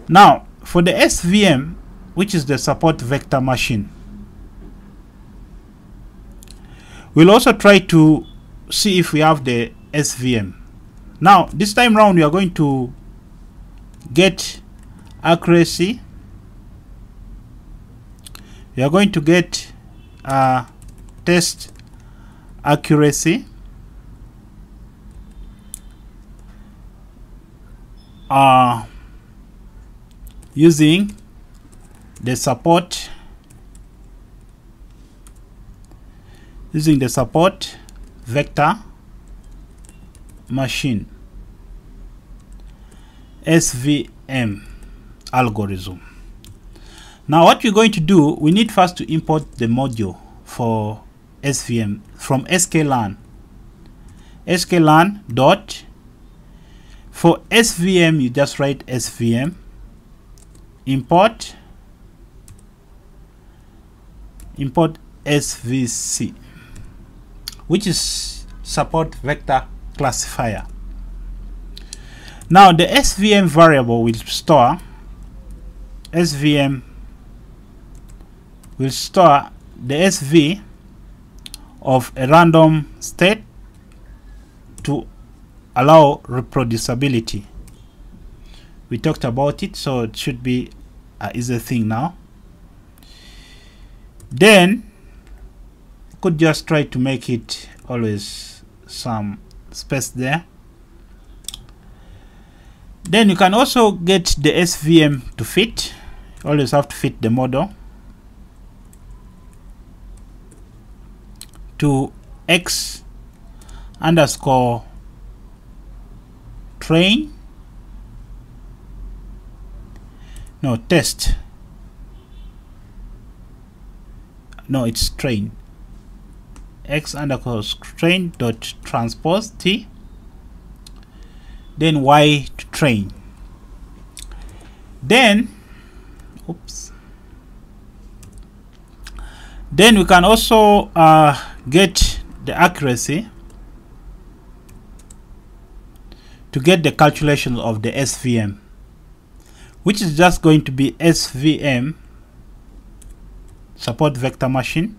Now for the SVM, which is the support vector machine, we'll also try to see if we have the SVM. Now this time round we are going to get accuracy We are going to get uh, test accuracy uh, using the support using the support vector machine SVM algorithm. Now what we're going to do, we need first to import the module for SVM from sklearn. sklearn dot for SVM you just write SVM import import SVC which is support vector classifier. Now the SVM variable will store SVM will store the SV of a random state to allow reproducibility. We talked about it, so it should be is a thing now. Then could just try to make it always some space there. Then you can also get the SVM to fit. Always have to fit the model to x underscore train no test. No it's train x underscore train dot transpose t then y to train then oops. Then we can also uh, get the accuracy to get the calculation of the SVM which is just going to be SVM support vector machine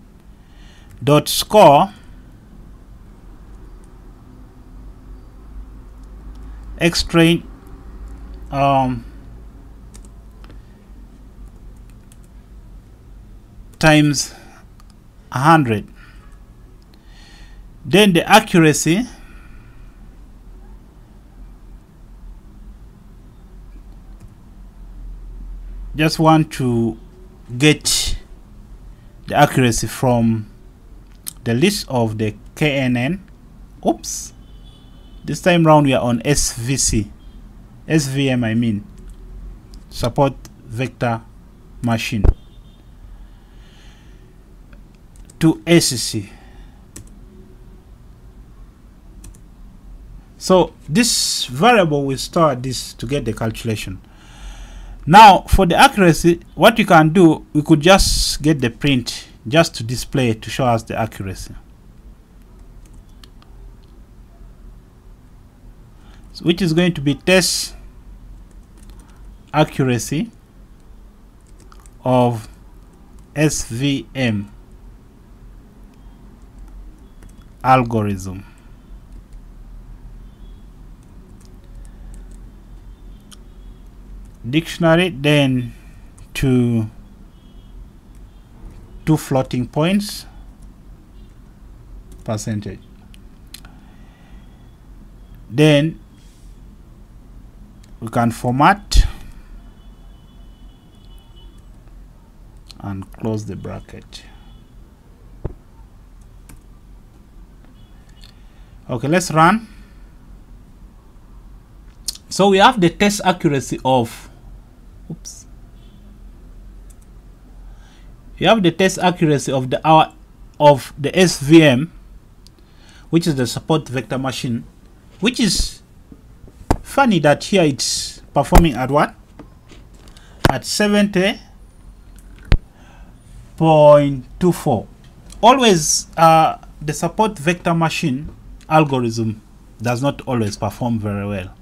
dot score x train um, times 100 then the accuracy just want to get the accuracy from the list of the KNN oops. This time round we are on SVC SVM I mean. Support vector machine. To SCC so this variable will store this to get the calculation now for the accuracy what you can do we could just get the print just to display to show us the accuracy. So which is going to be test accuracy of SVM algorithm dictionary then to two floating points percentage. Then we can format and close the bracket. Okay let's run. So we have the test accuracy of oops. You have the test accuracy of the hour of the SVM which is the support vector machine which is funny that here it's performing at what? At 70.24 always uh, the support vector machine algorithm does not always perform very well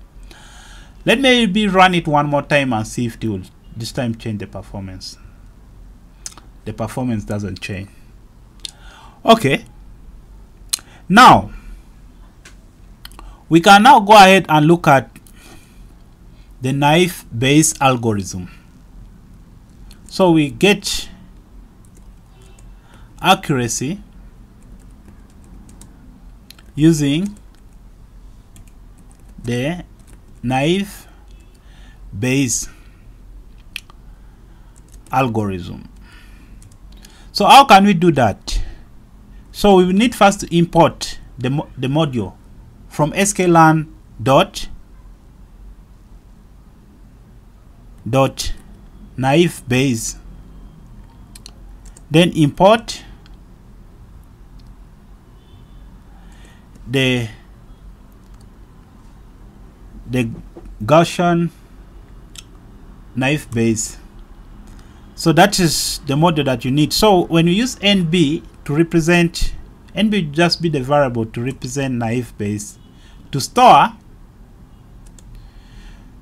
let me maybe run it one more time and see if it will this time change the performance. The performance doesn't change. Okay. Now, we can now go ahead and look at the naive Bayes algorithm. So we get accuracy using the naive Bayes algorithm. So how can we do that? So we need first to import the, the module from sklearn dot dot naive Bayes then import the the Gaussian naive Bayes. so that is the model that you need so when you use nb to represent nb just be the variable to represent naive Bayes. to store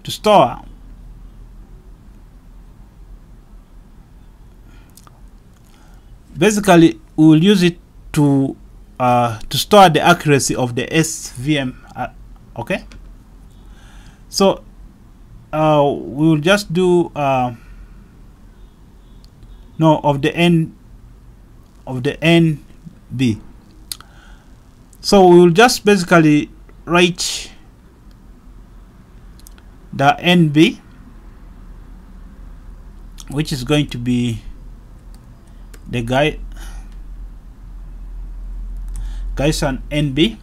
to store basically we will use it to uh, to store the accuracy of the SVM uh, okay so uh, we will just do uh, no of the n of the nb so we will just basically write the nb which is going to be the guy guys on nb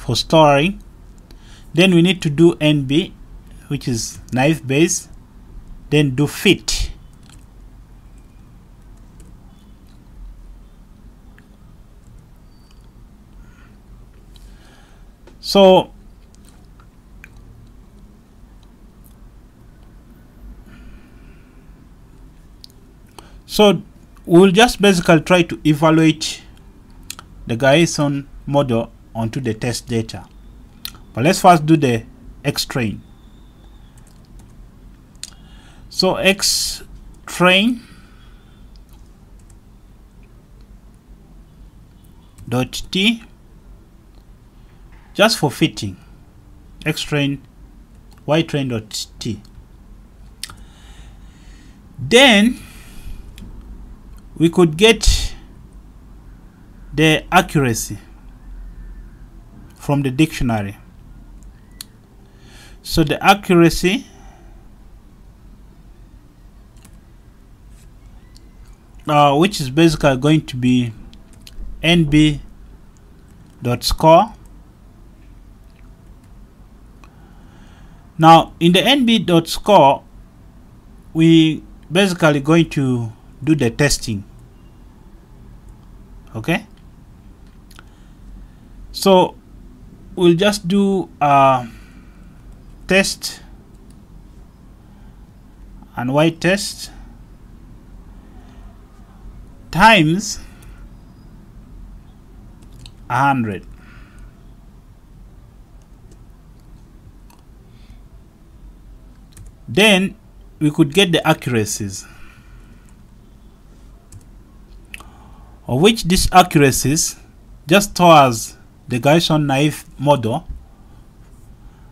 for storing. Then we need to do nb which is naive Bayes then do fit so so we'll just basically try to evaluate the Gaussian model onto the test data. But let's first do the X train. So X train dot T just for fitting X train Y train dot T. Then we could get the accuracy from the dictionary. So the accuracy uh, which is basically going to be nb dot score. Now in the nb dot score we basically going to do the testing. Okay? So we'll just do a test and y test times 100 then we could get the accuracies of which these accuracies just towards the Gaussian naive model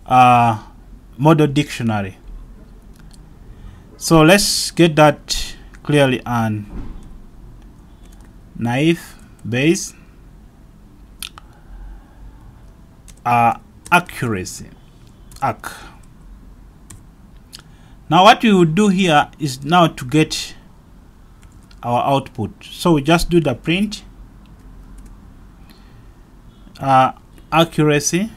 uh, model dictionary. So let's get that clearly on naive Bayes uh, accuracy ac. Now what we would do here is now to get our output so we just do the print uh, accuracy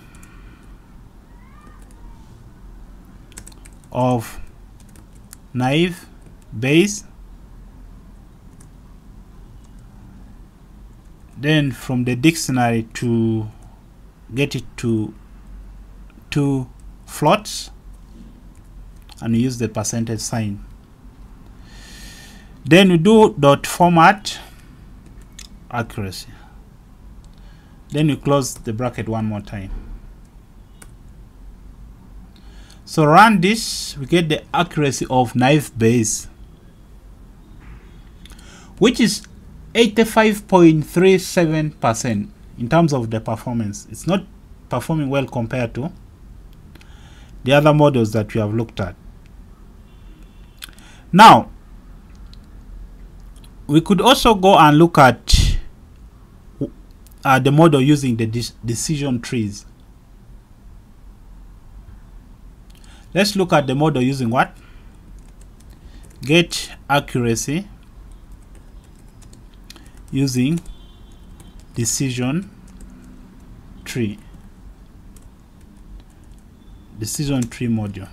of naive Bayes then from the dictionary to get it to two floats and use the percentage sign. Then we do dot format accuracy. Then you close the bracket one more time. So run this we get the accuracy of naive Bayes which is 85.37 percent in terms of the performance it's not performing well compared to the other models that we have looked at now we could also go and look at uh, the model using the de decision trees. Let's look at the model using what? get accuracy using decision tree. Decision tree module.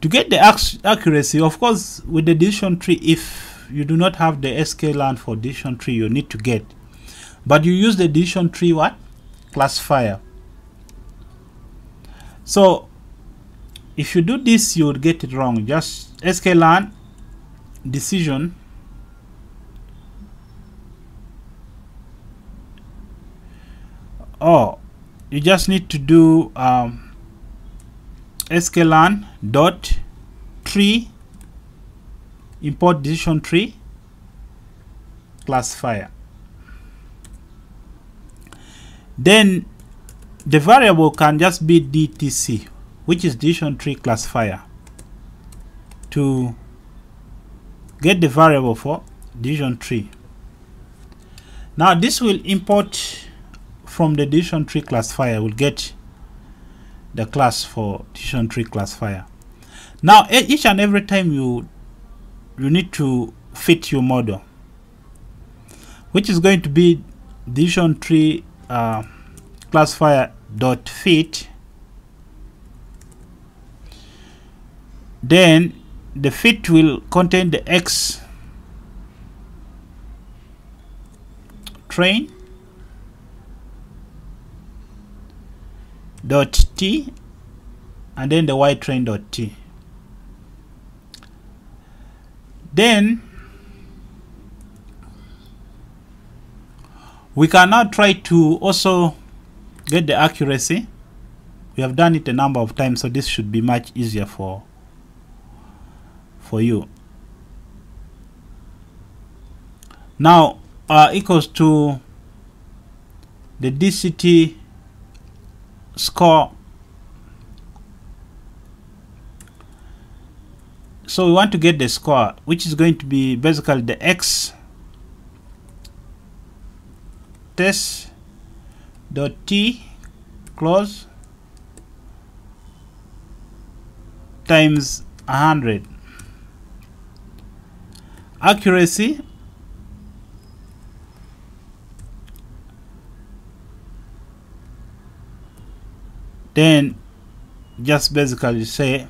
To get the accuracy of course with the decision tree if you do not have the sklearn for decision tree you need to get. But you use the decision tree what? Classifier. So if you do this you would get it wrong. Just sklearn decision oh you just need to do um, sklearn dot tree import decision tree classifier. Then the variable can just be dtc which is decision tree classifier to get the variable for decision tree. Now this will import from the decision tree classifier will get the class for decision tree classifier. Now each and every time you you need to fit your model which is going to be decision tree uh, classifier dot fit. Then the fit will contain the x train dot t and then the y train dot t. Then we can now try to also get the accuracy. We have done it a number of times so this should be much easier for for you. Now uh, equals to the DCT score. So we want to get the score which is going to be basically the x test dot t close times 100 accuracy then just basically say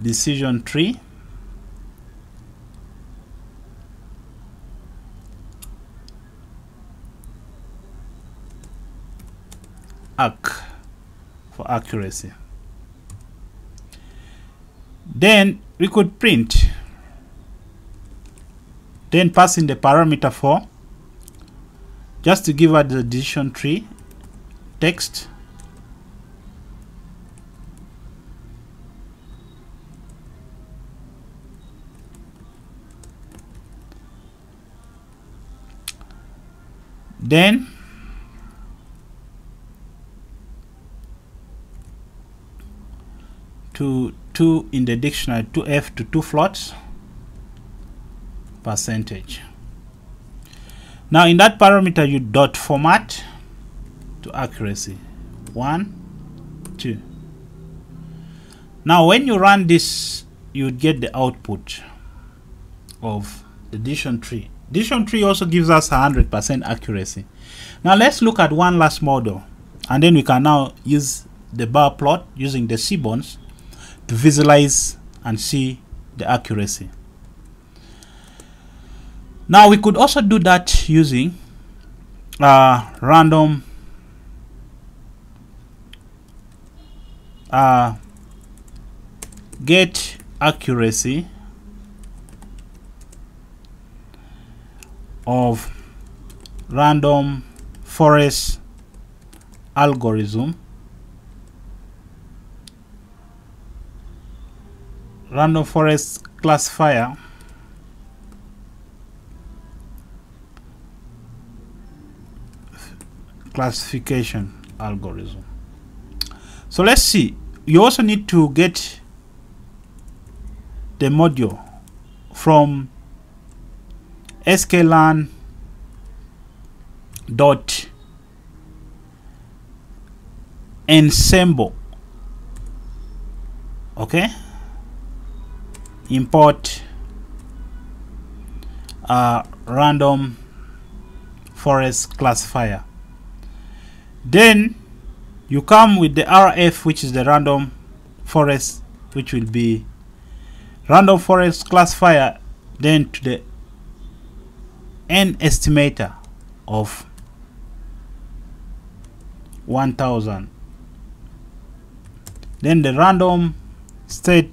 decision tree. Arc for accuracy. Then we could print. Then pass in the parameter for just to give us the decision tree text. Then to 2 in the dictionary 2f to 2 floats percentage. Now in that parameter you dot format to accuracy. One two. Now when you run this you would get the output of the decision tree. Decision tree also gives us 100% accuracy. Now let's look at one last model and then we can now use the bar plot using the Seaborn to visualize and see the accuracy. Now we could also do that using uh, random uh, get accuracy of random forest algorithm. Random forest classifier. Classification algorithm. So let's see you also need to get the module from sklearn dot ensemble. Okay? Import a random forest classifier. Then you come with the rf which is the random forest which will be random forest classifier then to the n estimator of 1000 then the random state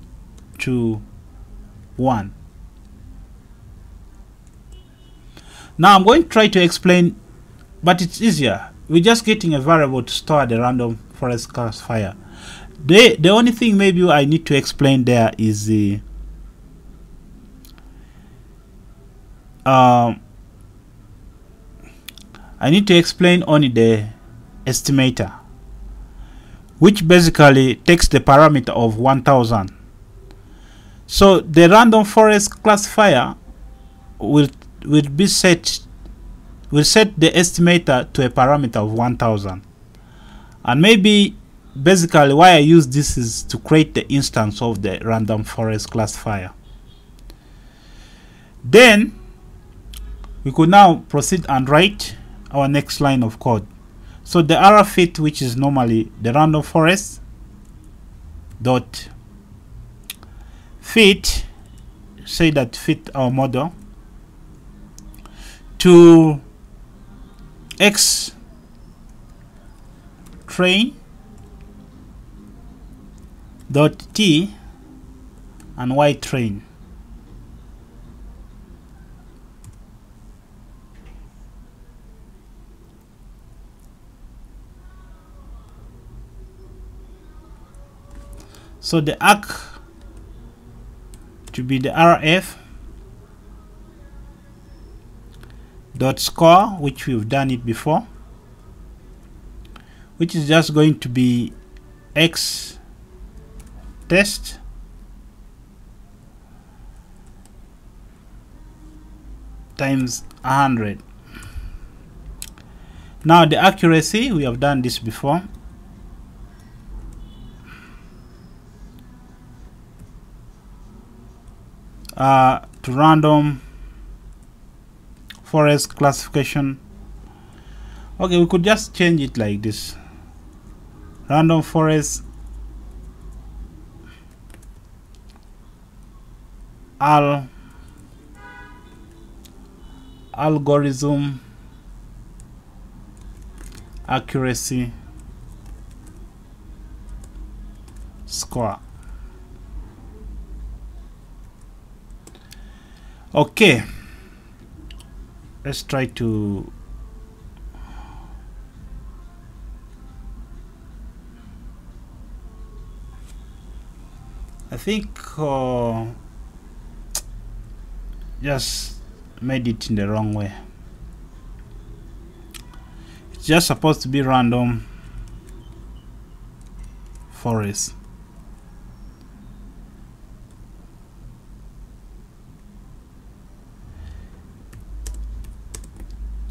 to 1 now I'm going to try to explain but it's easier we're just getting a variable to store the random forest classifier the the only thing maybe I need to explain there is the um, I need to explain only the estimator which basically takes the parameter of 1000 so the random forest classifier will will be set will set the estimator to a parameter of 1000 and maybe basically why I use this is to create the instance of the random forest classifier. Then we could now proceed and write our next line of code. So the arrow fit which is normally the random forest dot fit say that fit our model to x train dot t and y train. So the arc to be the rf dot score which we've done it before which is just going to be x test times 100 now the accuracy we have done this before. Uh, to random forest classification. Okay we could just change it like this. Random forest. Al. Algorithm. Accuracy. Score. Okay let's try to I think uh, just made it in the wrong way. It's just supposed to be random forest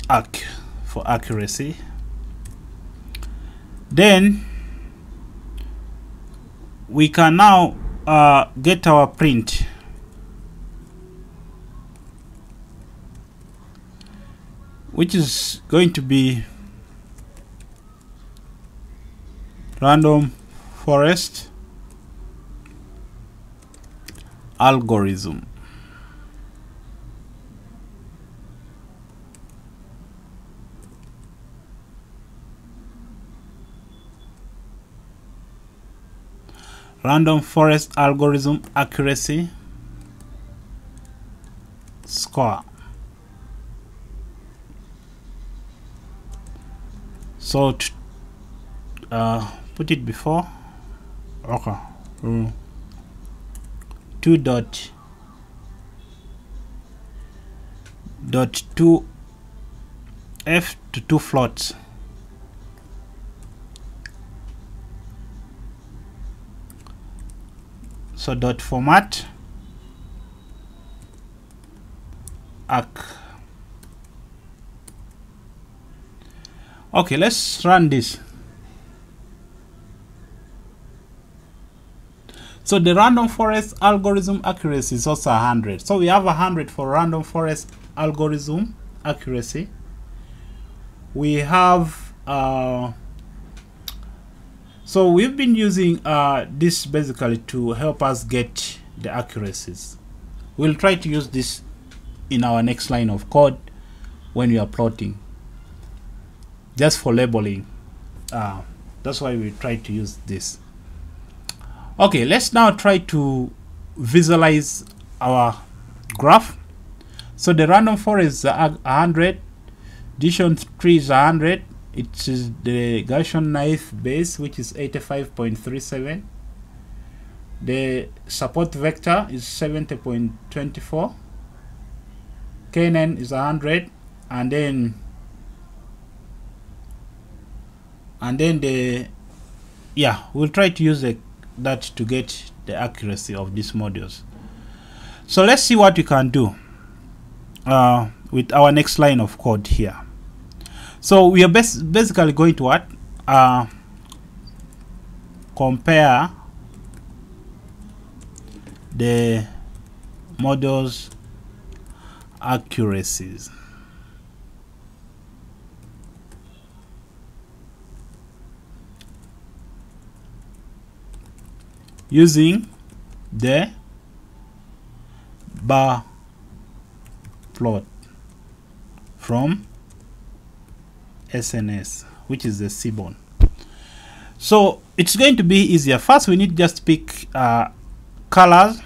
arc for accuracy. Then we can now uh, get our print. Which is going to be random forest algorithm random forest algorithm accuracy score. So uh, put it before. Okay. Mm. 2 dot dot 2 f to 2 floats so dot format arc okay let's run this So the random forest algorithm accuracy is also 100. So we have 100 for random forest algorithm accuracy. We have uh, so we've been using uh, this basically to help us get the accuracies. We'll try to use this in our next line of code when we are plotting. Just for labeling. Uh, that's why we try to use this. Okay let's now try to visualize our graph. So the random forest is 100 decision tree is 100 it is the Gaussian naive Bayes which is 85.37 the support vector is 70.24 KNN is 100 and then and then the yeah we'll try to use the, that to get the accuracy of these modules. So let's see what we can do uh, with our next line of code here so we are bas basically going to what? Uh, compare the models accuracies. Using the bar plot from SNS which is the Seaborn. So it's going to be easier. First we need just pick uh, colors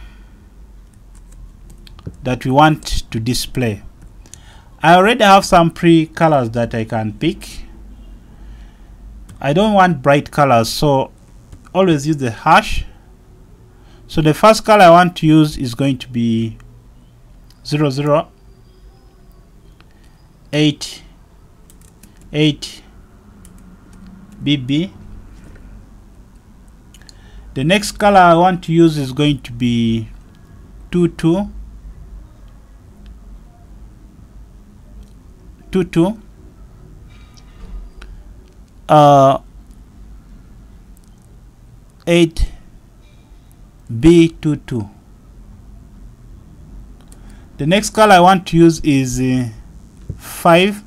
that we want to display. I already have some pre colors that I can pick. I don't want bright colors so always use the hash. So the first color I want to use is going to be 0, 0 8 8 BB the next color I want to use is going to be 2 2 2 2 uh 8 B22 the next color I want to use is uh, 5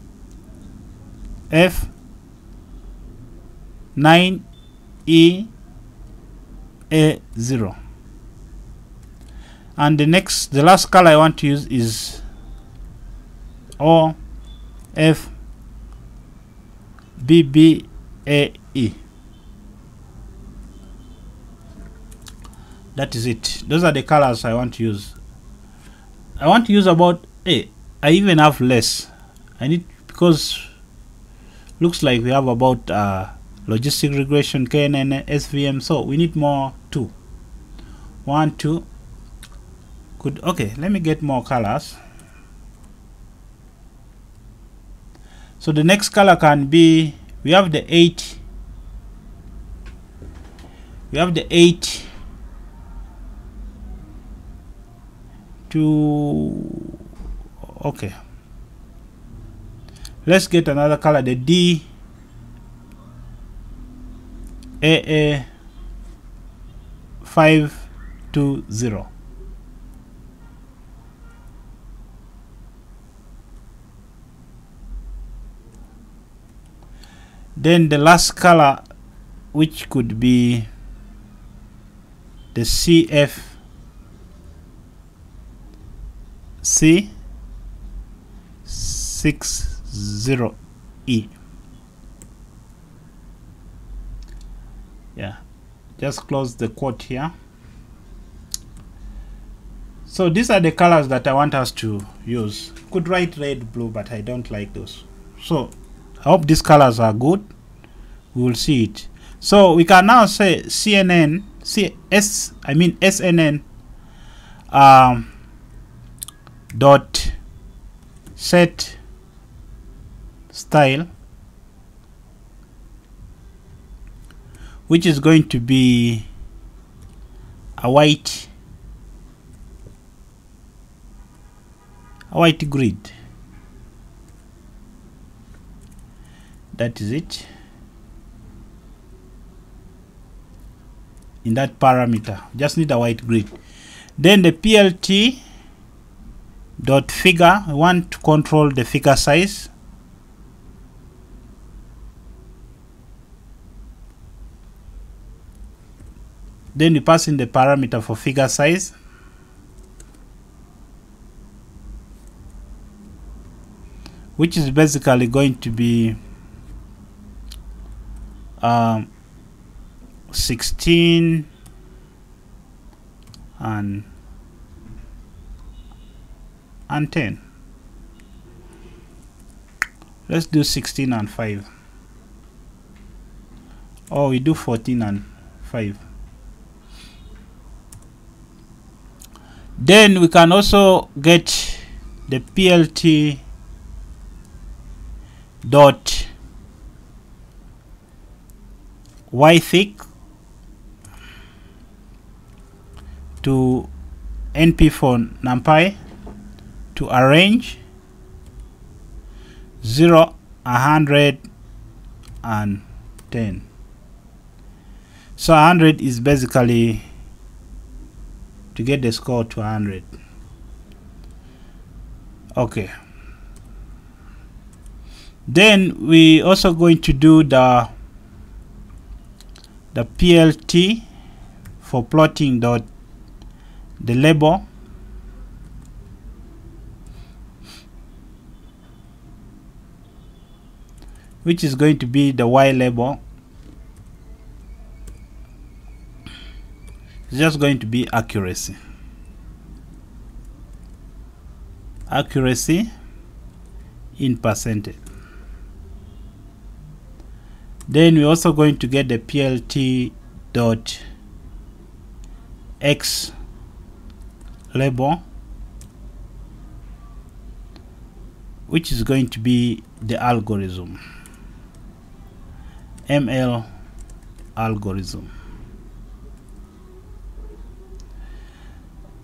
F 9 E A 0 and the next the last color I want to use is O F B B A E. That is it. Those are the colors I want to use. I want to use about hey I even have less. I need because looks like we have about uh, logistic regression KNN SVM so we need more two. One two. Good. Okay let me get more colors. So the next color can be we have the 8 we have the 8 to okay let's get another color the D. AA 520 then the last color which could be the CF C 60E yeah. Just close the quote here. So these are the colors that I want us to use. Could write red blue but I don't like those. So I hope these colors are good. We will see it. So we can now say CNN C S I mean SNN um, dot set style which is going to be a white a white grid. That is it. In that parameter just need a white grid. Then the plt dot figure we want to control the figure size then we pass in the parameter for figure size. Which is basically going to be um, 16 and and 10 let's do 16 and 5 oh we do 14 and 5 then we can also get the plt dot y thick to np for numpy to arrange 0 100 and 10 so 100 is basically to get the score to 100 okay. Then we also going to do the the plt for plotting dot the label which is going to be the y label it's just going to be accuracy. Accuracy in percentage. Then we're also going to get the plt dot x label which is going to be the algorithm ml algorithm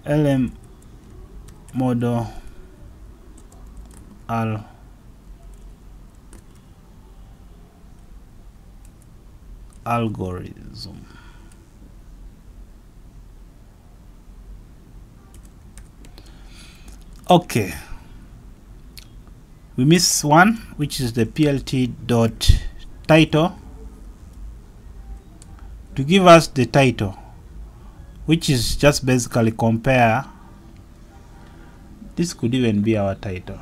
lm model al. Algorithm. Okay we miss one which is the plt dot title. To give us the title which is just basically compare this could even be our title.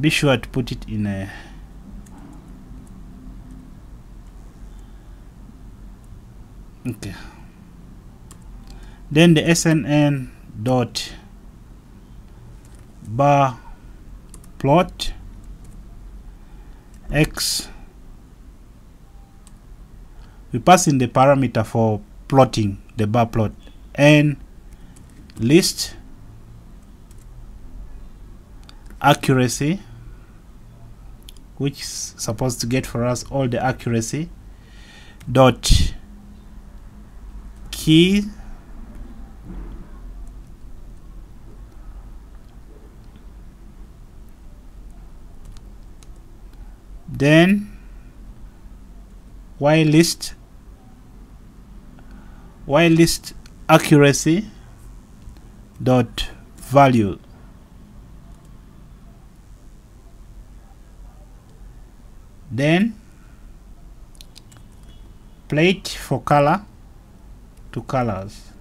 Be sure to put it in a okay. Then the sns dot bar plot x. We pass in the parameter for plotting the bar plot. N. List. Accuracy which is supposed to get for us all the accuracy. Dot. Key then while list while list accuracy dot value? Then plate for color to colors.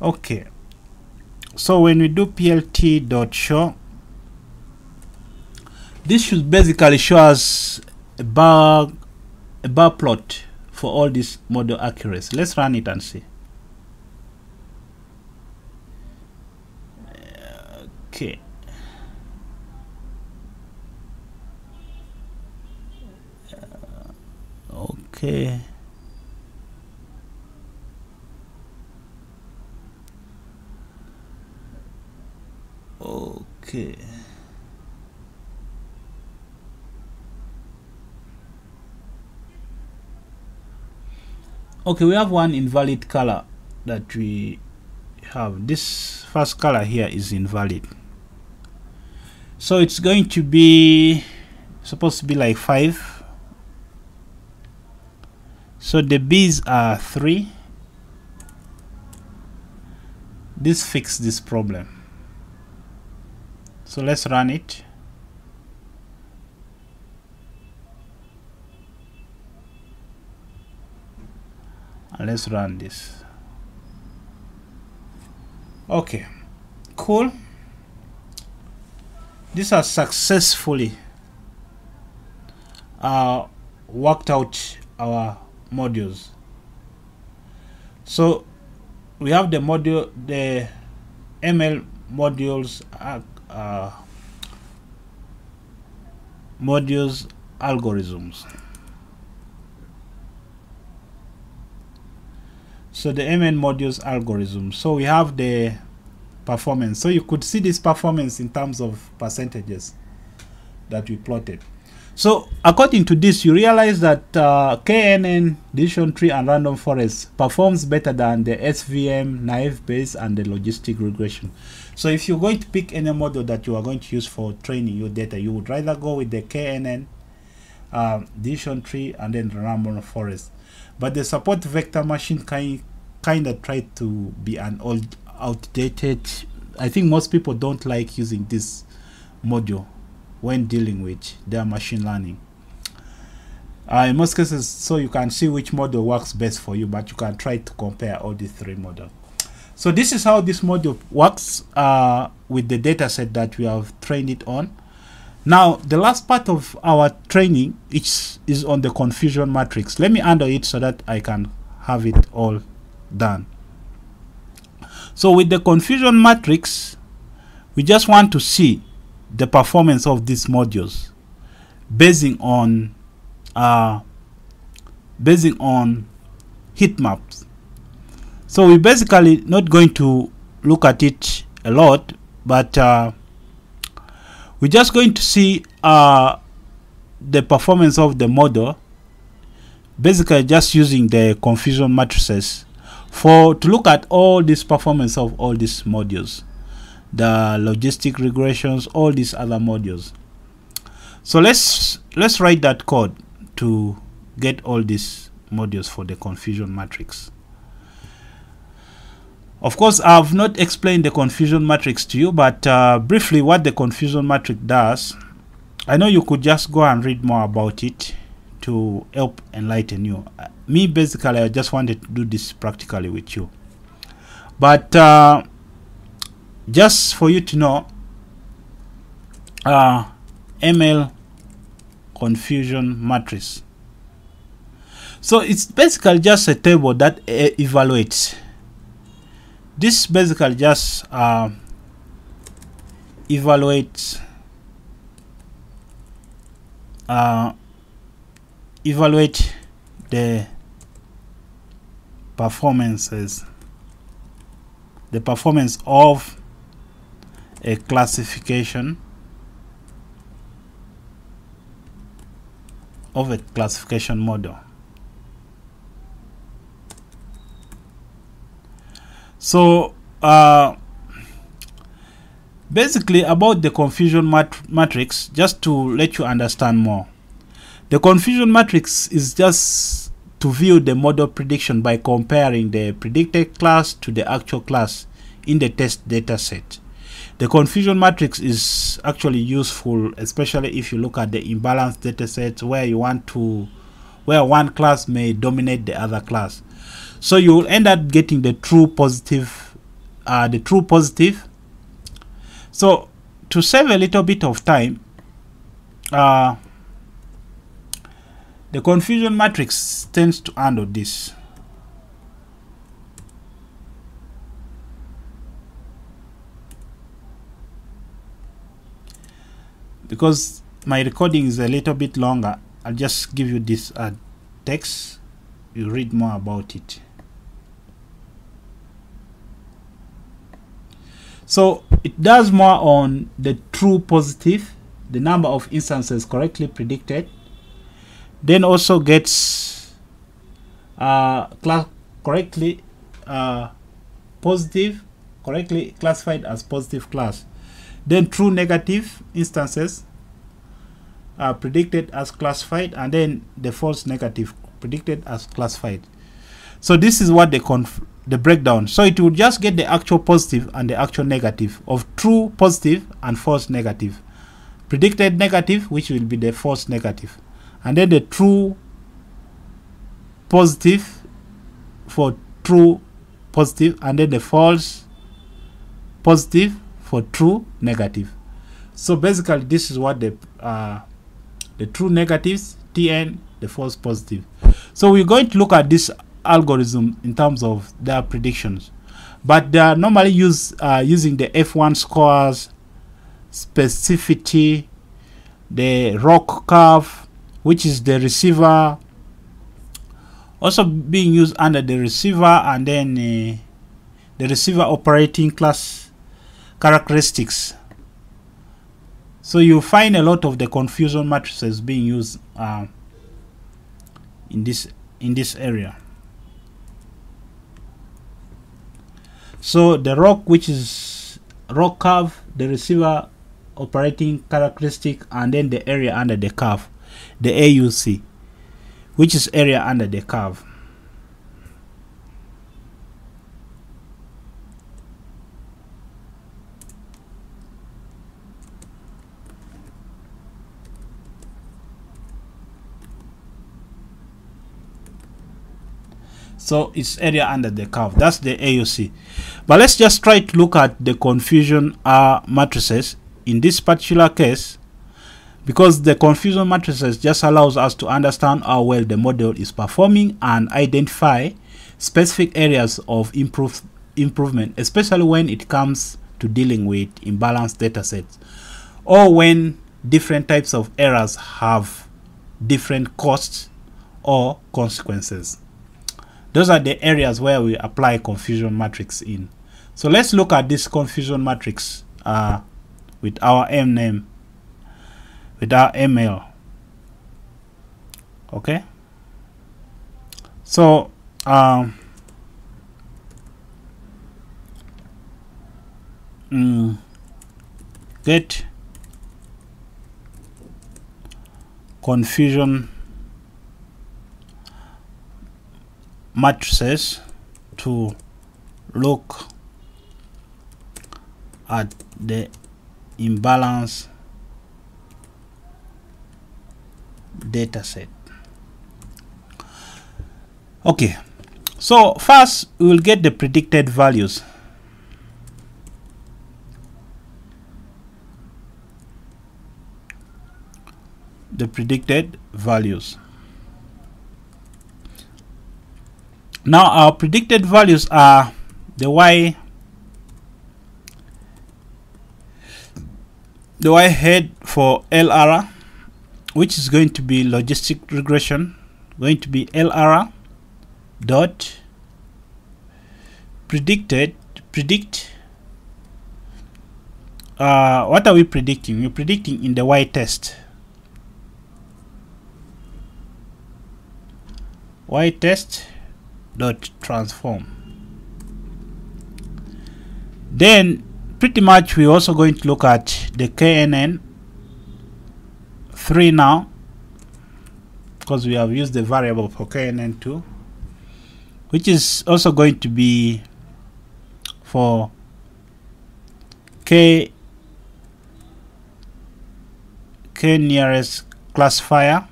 Okay so when we do plt dot show this should basically show us a bar a bar plot for all this model accuracy. Let's run it and see. Okay. Okay okay. Okay we have one invalid color that we have. This first color here is invalid. So it's going to be supposed to be like 5 so the B's are 3 this fix this problem so let's run it. And let's run this. Okay cool. This has successfully uh, worked out our modules. So we have the module the ml modules uh, modules algorithms. So the mn modules algorithm. So we have the performance. So you could see this performance in terms of percentages that we plotted so according to this you realize that uh, knn decision tree and random forest performs better than the svm naive bayes and the logistic regression. So if you're going to pick any model that you are going to use for training your data you would rather go with the knn uh, decision tree and then random forest. But the support vector machine kind kind of tried to be an old outdated i think most people don't like using this module when dealing with their machine learning uh, in most cases so you can see which model works best for you but you can try to compare all the three models so this is how this model works uh, with the data set that we have trained it on now, the last part of our training is, is on the confusion matrix. Let me handle it so that I can have it all done. So with the confusion matrix, we just want to see the performance of these modules basing on uh, basing on heat maps. So we're basically not going to look at it a lot, but uh, we're just going to see uh, the performance of the model basically just using the confusion matrices for to look at all this performance of all these modules the logistic regressions all these other modules so let's let's write that code to get all these modules for the confusion matrix of course, I've not explained the confusion matrix to you, but uh, briefly what the confusion matrix does, I know you could just go and read more about it to help enlighten you. Me, basically, I just wanted to do this practically with you. But uh, just for you to know, uh, ML confusion matrix. So it's basically just a table that evaluates this basically just uh, evaluates uh, evaluate the performances the performance of a classification of a classification model So uh, basically about the confusion mat matrix, just to let you understand more. The confusion matrix is just to view the model prediction by comparing the predicted class to the actual class in the test data set. The confusion matrix is actually useful, especially if you look at the imbalanced data sets where you want to, where one class may dominate the other class. So you will end up getting the true positive, uh, the true positive. So to save a little bit of time, uh, the confusion matrix tends to handle this. Because my recording is a little bit longer, I'll just give you this uh, text. You read more about it. So it does more on the true positive, the number of instances correctly predicted. Then also gets uh, correctly uh, positive correctly classified as positive class then true negative instances are predicted as classified and then the false negative predicted as classified. So this is what the conf- the breakdown. So it will just get the actual positive and the actual negative of true positive and false negative. Predicted negative which will be the false negative. And then the true positive for true positive and then the false positive for true negative. So basically this is what the uh, the true negatives tn the false positive. So we're going to look at this algorithm in terms of their predictions. But they are normally used uh, using the f1 scores specificity the ROC curve which is the receiver also being used under the receiver and then uh, the receiver operating class characteristics so you find a lot of the confusion matrices being used uh, in this in this area so the rock which is rock curve the receiver operating characteristic and then the area under the curve the AUC which is area under the curve. So it's area under the curve. That's the AUC. But let's just try to look at the confusion uh, matrices. In this particular case, because the confusion matrices just allows us to understand how well the model is performing and identify specific areas of improve, improvement, especially when it comes to dealing with imbalanced data sets or when different types of errors have different costs or consequences. Those are the areas where we apply confusion matrix in. So let's look at this confusion matrix uh, with our M name with our ml okay so um, mm, get confusion matrices to look at the imbalance data set okay so first we will get the predicted values. The predicted values now our predicted values are the y the y head for LR which is going to be logistic regression going to be LR dot predicted predict uh, what are we predicting? We're predicting in the y test. Y test dot transform. Then pretty much we're also going to look at the knn 3 now because we have used the variable for knn2 which is also going to be for k k nearest classifier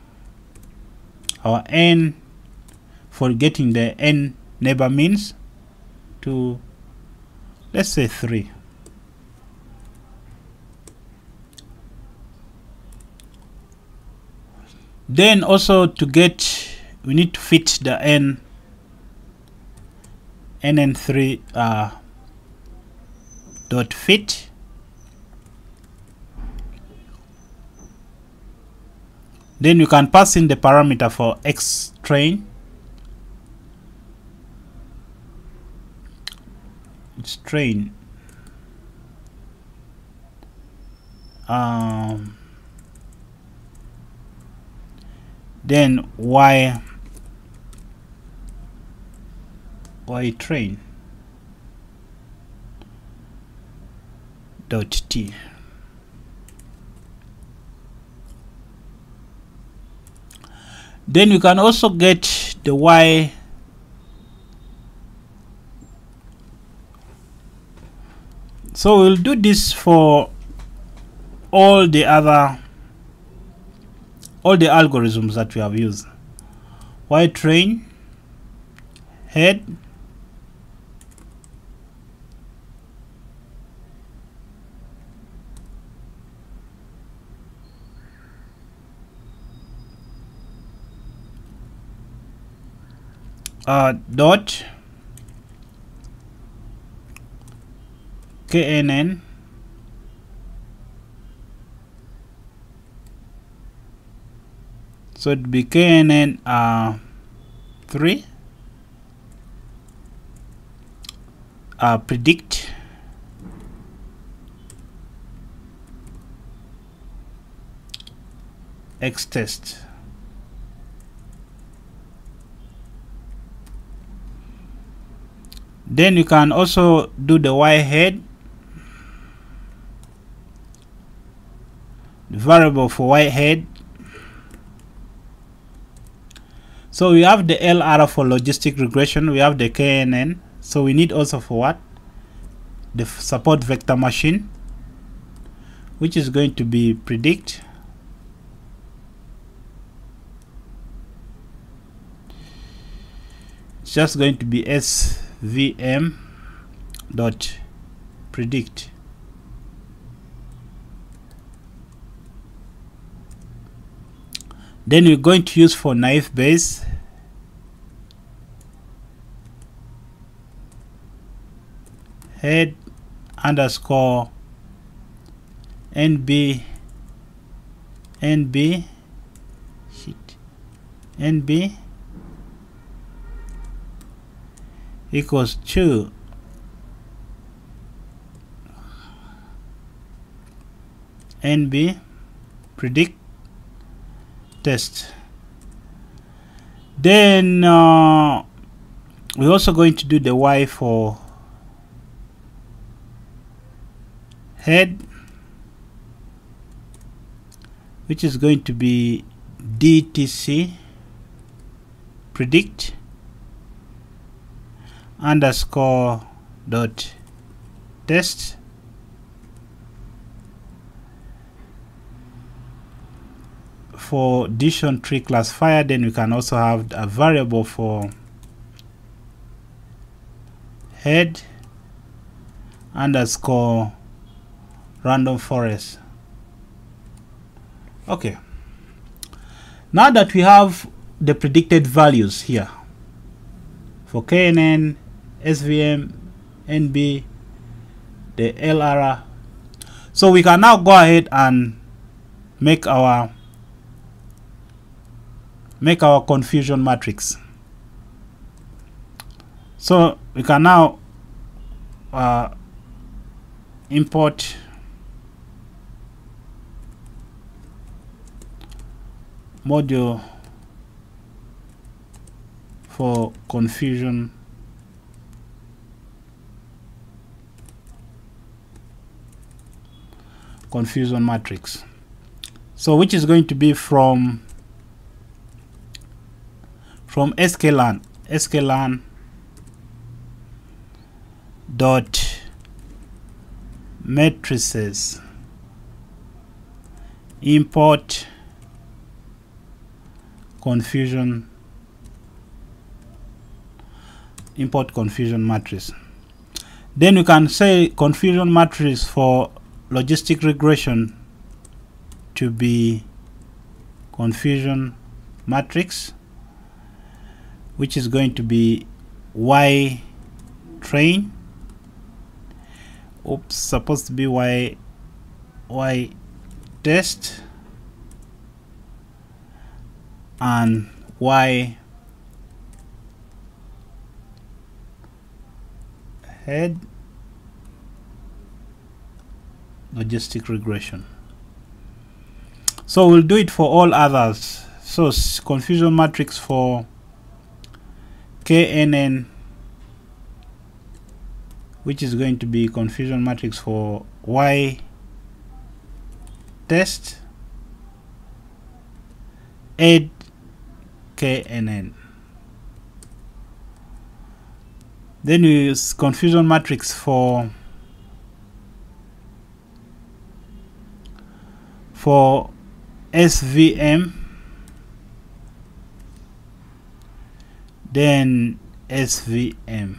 or n for getting the n neighbor means to let's say 3 then also to get we need to fit the n nn3 uh, dot fit. Then you can pass in the parameter for x train it's train um, then y y train? Dot t. Then you can also get the y so we'll do this for all the other all the algorithms that we have used. Y train head uh, dot knn so it be knn uh, 3 uh, predict. X test. Then you can also do the y head variable for y head so we have the LR for logistic regression we have the KNN so we need also for what? The support vector machine which is going to be predict. It's just going to be svm dot predict then we're going to use for naive Bayes. Head underscore nb nb shit nb equals 2 nb predict test. Then uh, we're also going to do the y for head which is going to be dtc predict underscore dot test for decision tree classifier then we can also have a variable for head underscore random forest. Okay. Now that we have the predicted values here for KNN, SVM, NB, the LR so we can now go ahead and make our make our confusion matrix. So we can now uh, import module for confusion confusion matrix. So which is going to be from from sklearn sklearn dot matrices. Import confusion import confusion matrix. Then you can say confusion matrix for logistic regression to be confusion matrix which is going to be y train. Oops supposed to be y y test. And y head. Logistic regression. So we'll do it for all others. So confusion matrix for KNN which is going to be confusion matrix for y test add knn then we use confusion matrix for for svm then svm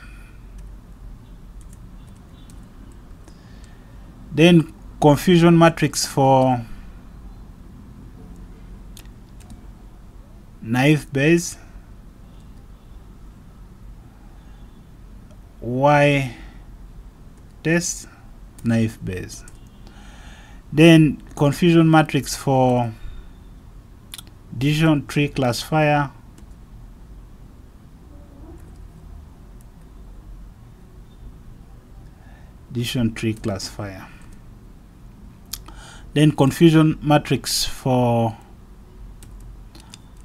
then confusion matrix for naive Bayes y test naive Bayes then confusion matrix for decision tree classifier decision tree classifier. Then confusion matrix for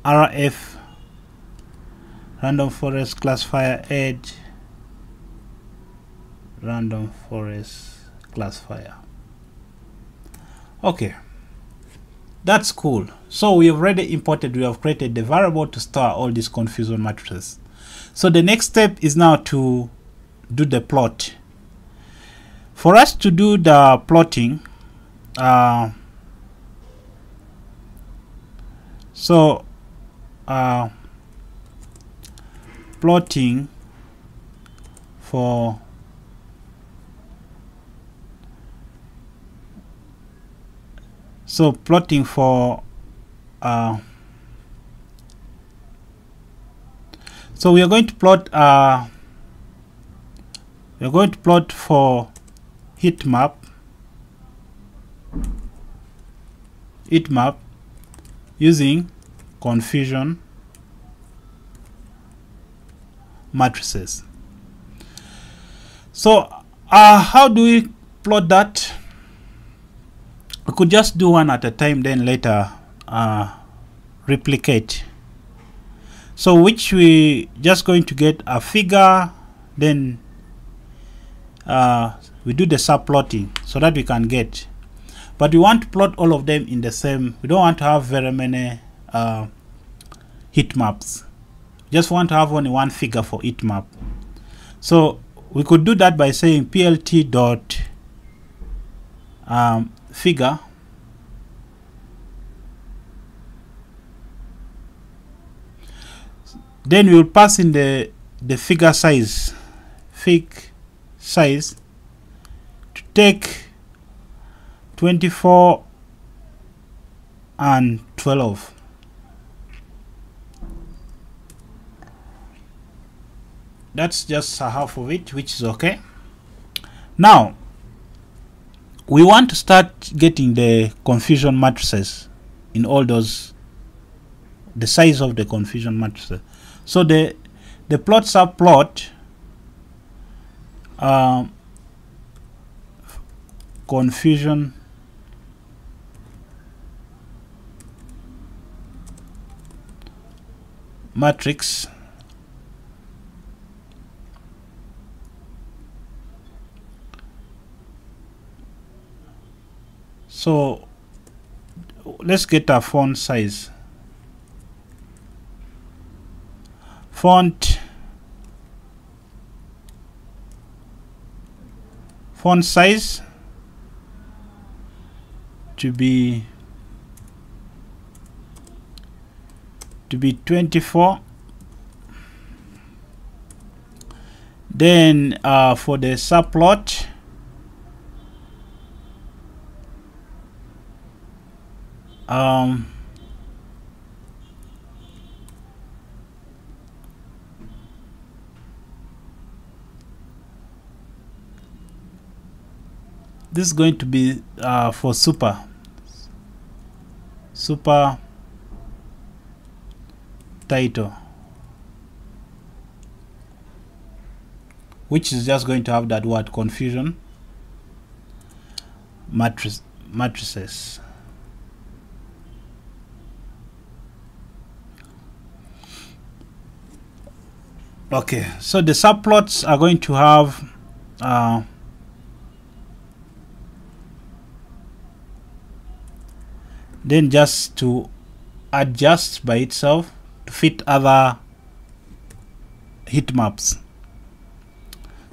RF random forest classifier edge random forest classifier. Okay that's cool. So we have already imported we have created the variable to store all these confusion matrices. So the next step is now to do the plot for us to do the plotting uh, so uh, plotting for so plotting for uh, so we are going to plot uh, we are going to plot for heat map. Heat map using confusion matrices. So uh, how do we plot that? We could just do one at a time then later uh, replicate. So which we just going to get a figure then uh, we do the subplotting so that we can get. But we want to plot all of them in the same we don't want to have very many uh, heat maps. Just want to have only one figure for each map. So we could do that by saying plt dot um, figure. Then we will pass in the the figure size fig size take 24 and 12 that's just a half of it which is okay. Now we want to start getting the confusion matrices in all those the size of the confusion matrices. So the the plots are plot subplot um, confusion. Matrix. So let's get our font size. Font. Font size to be to be 24 then uh, for the subplot um, this is going to be uh, for super super title which is just going to have that word confusion matric matrices. Okay so the subplots are going to have uh, then just to adjust by itself to fit other heat maps.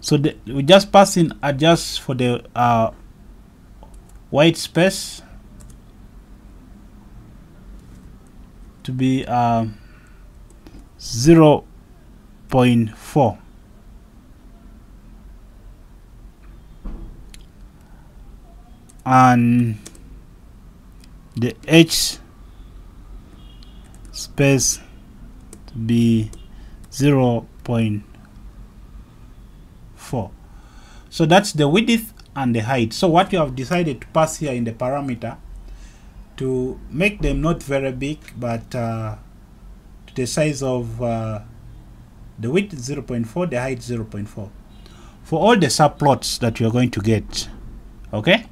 So the, we just pass in adjust for the uh, white space to be uh, 0 0.4 and the H space to be 0 0.4 so that's the width and the height. So what you have decided to pass here in the parameter to make them not very big but uh, to the size of uh, the width is 0.4 the height 0.4 for all the subplots that you're going to get okay?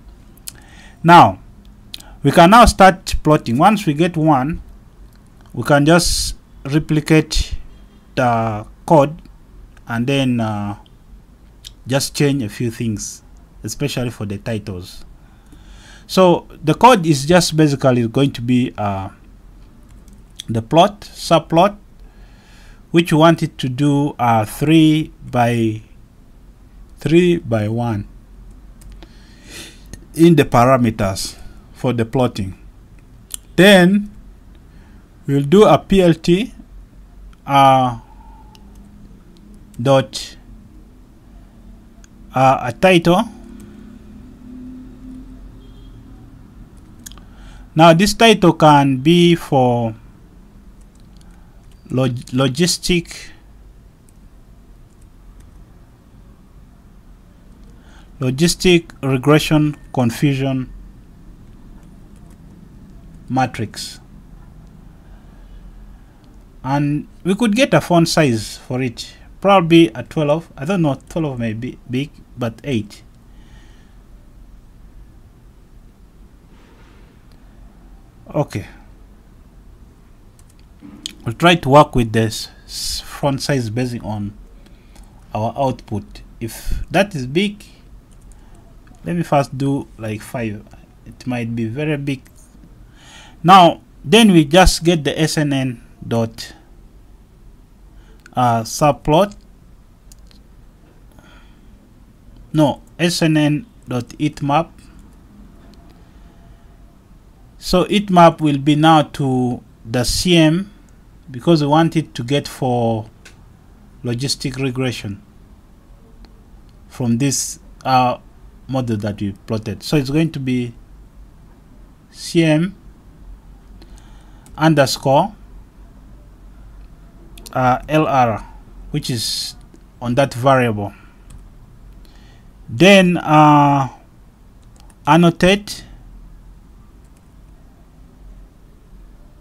Now we can now start plotting. Once we get one we can just replicate the code and then uh, just change a few things especially for the titles. So the code is just basically going to be uh, the plot subplot which we want it to do uh, 3 by 3 by 1 in the parameters for the plotting. Then we'll do a plt uh, dot uh, a title. Now this title can be for log logistic logistic regression confusion matrix. And we could get a font size for it. Probably a 12 i don't know 12 may be big but 8 okay. We'll try to work with this font size based on our output. If that is big let me first do like 5 it might be very big now then we just get the sns dot uh, subplot no sns dot map. so map will be now to the cm because we want it to get for logistic regression from this uh, model that we plotted. So it's going to be cm underscore uh, lr which is on that variable. Then uh, annotate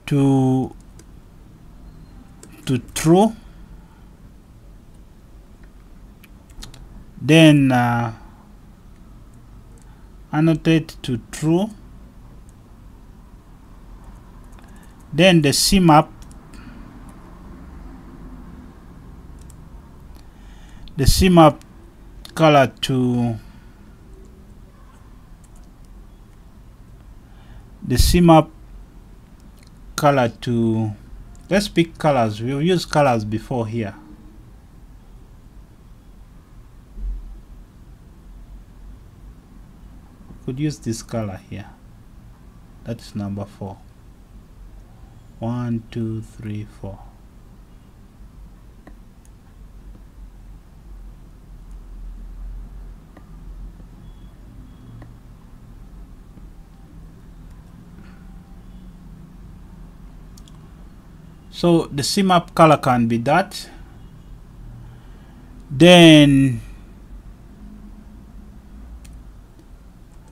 to to true. Then uh, annotate to true then the CMAP the CMAP color to the CMAP color to let's pick colors. We've used colors before here. Could use this color here. That's number four one two three four. So the CMAP color can be that. Then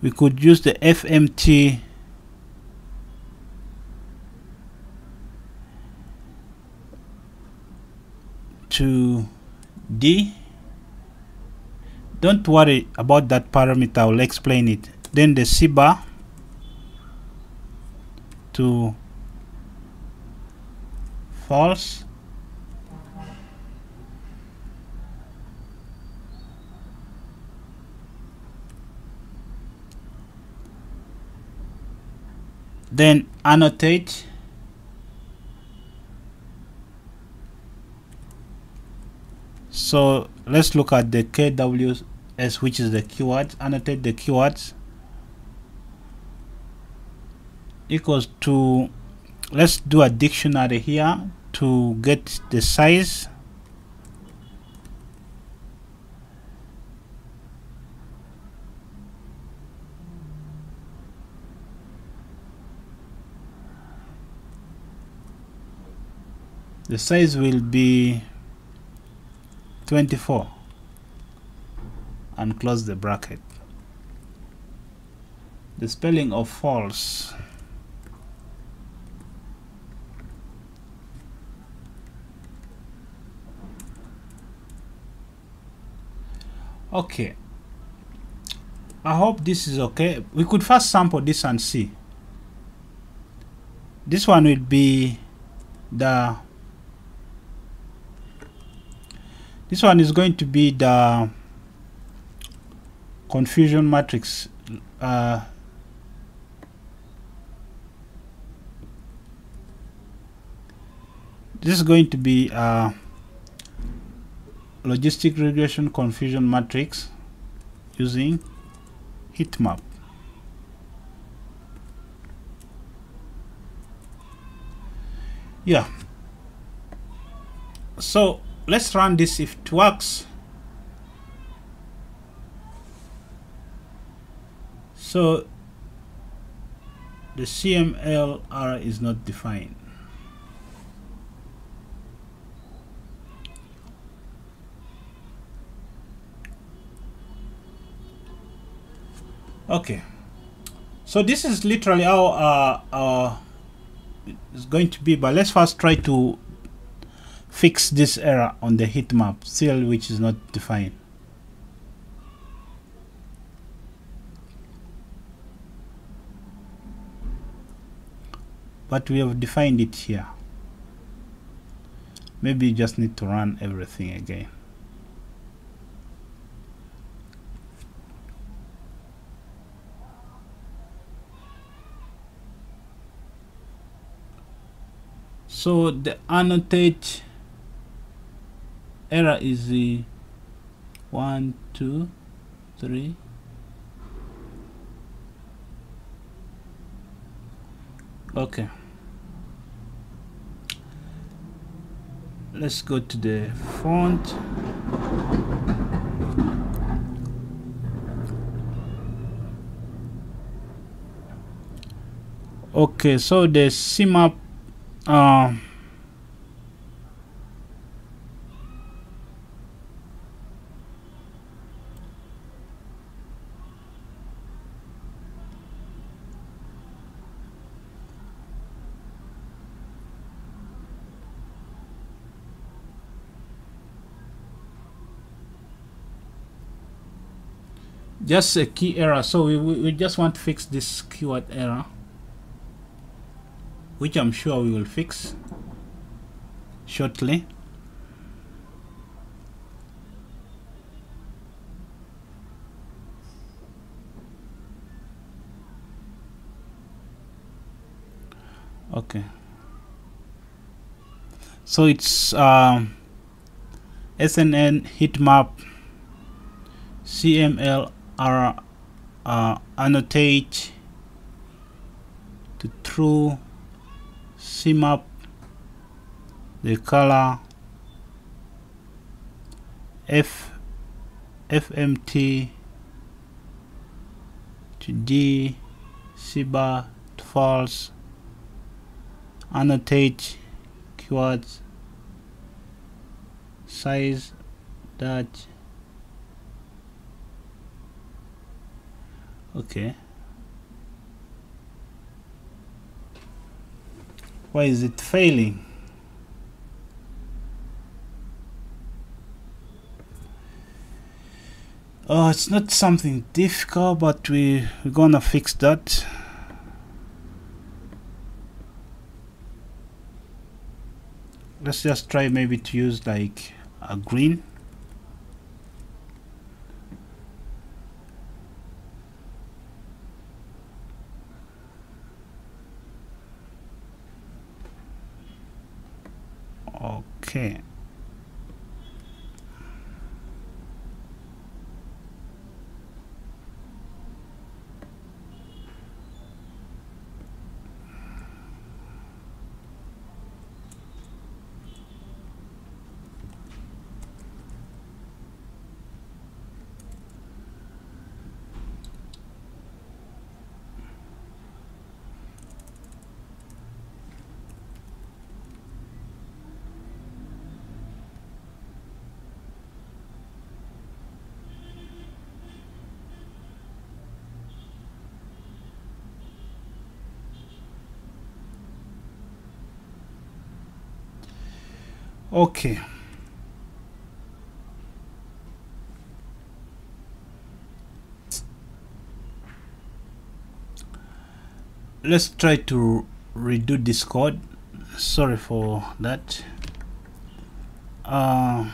we could use the FMT to D. Don't worry about that parameter, I'll explain it. Then the C bar to false then annotate so let's look at the KWS which is the keywords annotate the keywords equals to let's do a dictionary here to get the size. The size will be 24 and close the bracket. The spelling of false. Okay. I hope this is okay. We could first sample this and see. This one will be the this one is going to be the confusion matrix uh, this is going to be a logistic regression confusion matrix using heat map. Yeah. So let's run this if it works. So the CMLR is not defined. Okay. So this is literally how uh, uh, it's going to be but let's first try to fix this error on the heat map cell which is not defined. But we have defined it here. Maybe you just need to run everything again. So the annotate error is the one two three. Okay. Let's go to the font. Okay so the CMAP uh, just a key error. So we, we just want to fix this keyword error which I'm sure we will fix shortly. Okay. So it's um, sns heat map CML are uh, annotate to true CMAP the color F FMT to D CBAR to false annotate keywords size that okay. Why is it failing? Oh it's not something difficult but we we're gonna fix that. Let's just try maybe to use like a green okay let's try to redo this code sorry for that. Uh,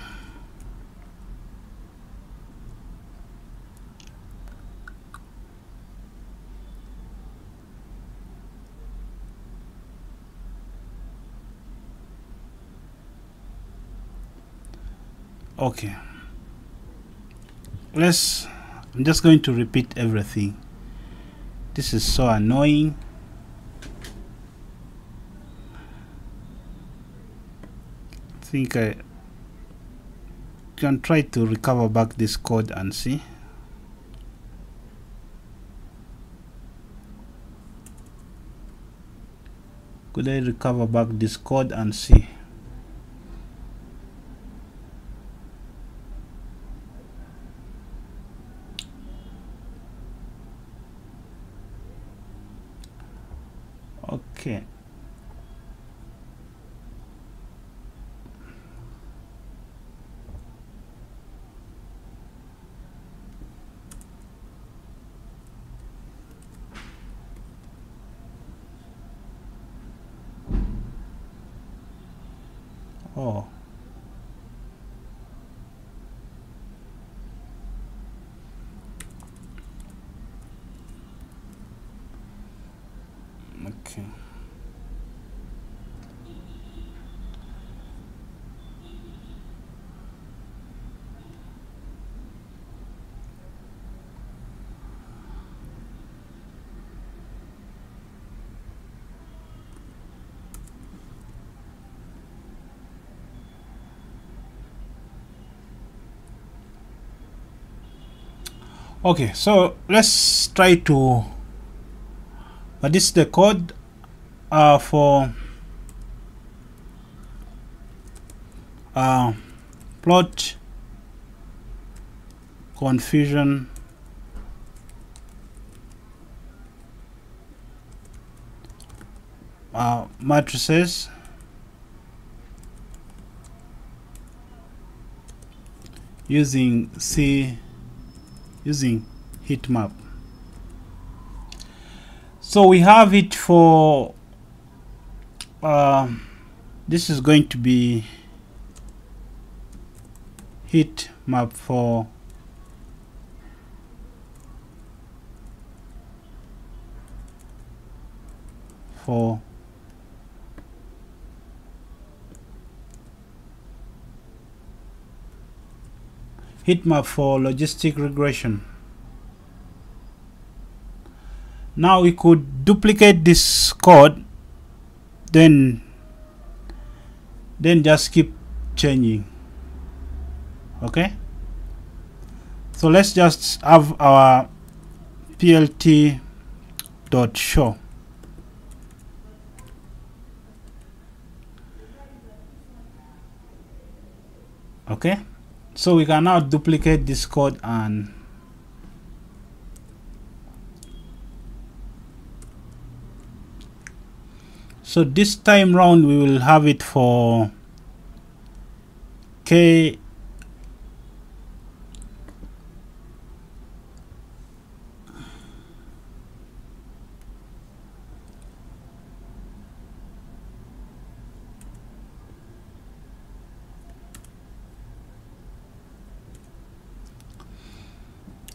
okay. Let's I'm just going to repeat everything. This is so annoying think I can try to recover back this code and see. Could I recover back this code and see okay oh okay okay so let's try to but this is the code uh, for uh, plot confusion. Uh, matrices. Using C using heat map. So we have it for uh, this is going to be heat map for for heat map for logistic regression. Now we could duplicate this code then then just keep changing. Okay? So let's just have our plt dot show. Okay so we can now duplicate this code and so this time round we will have it for k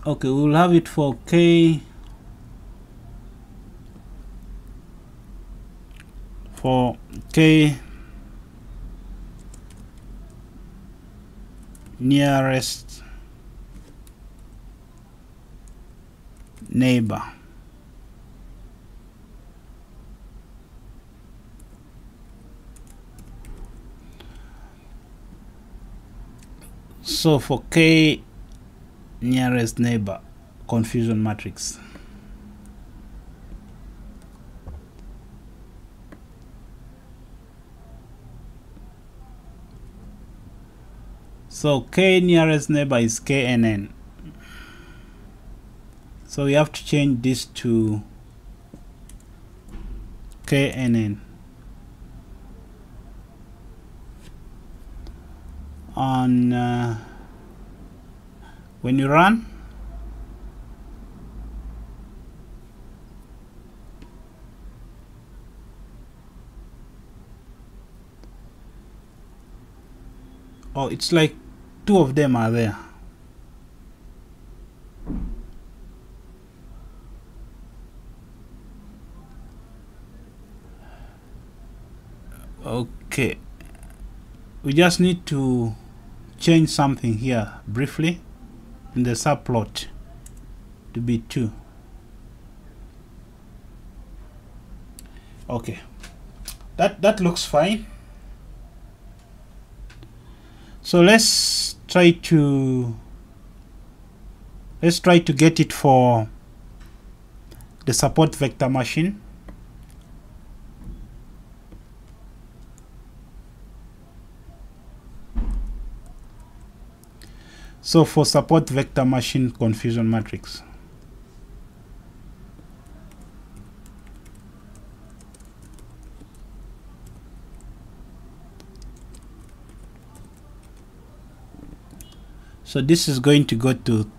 okay we will have it for k. For k. Nearest neighbor. So for k nearest neighbor confusion matrix. So k nearest neighbor is knn so we have to change this to knn on uh, when you run oh it's like two of them are there. Okay. We just need to change something here briefly in the subplot to be 2 okay. That that looks fine. So let's try to let's try to get it for the support vector machine So for support vector machine confusion matrix. So this is going to go to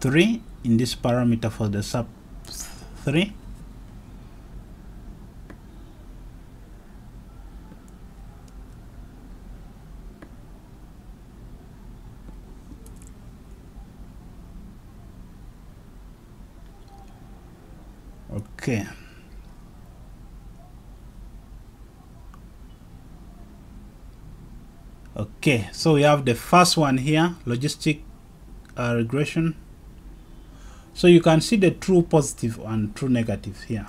3 in this parameter for the sub 3. Okay. Okay so we have the first one here logistic uh, regression. So you can see the true positive and true negative here.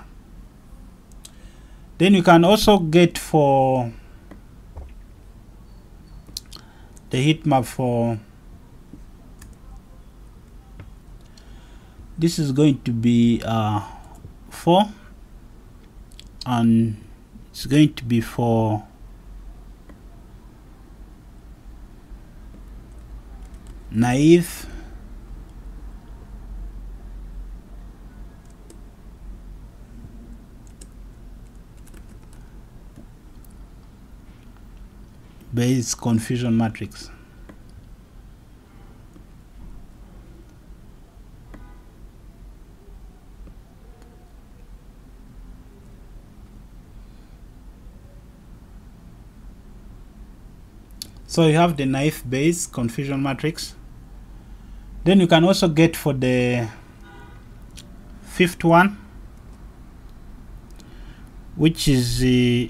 Then you can also get for the heat map for this is going to be uh, 4 and it's going to be for naive. Bayes confusion matrix So you have the naive Bayes confusion matrix. Then you can also get for the fifth one, which is the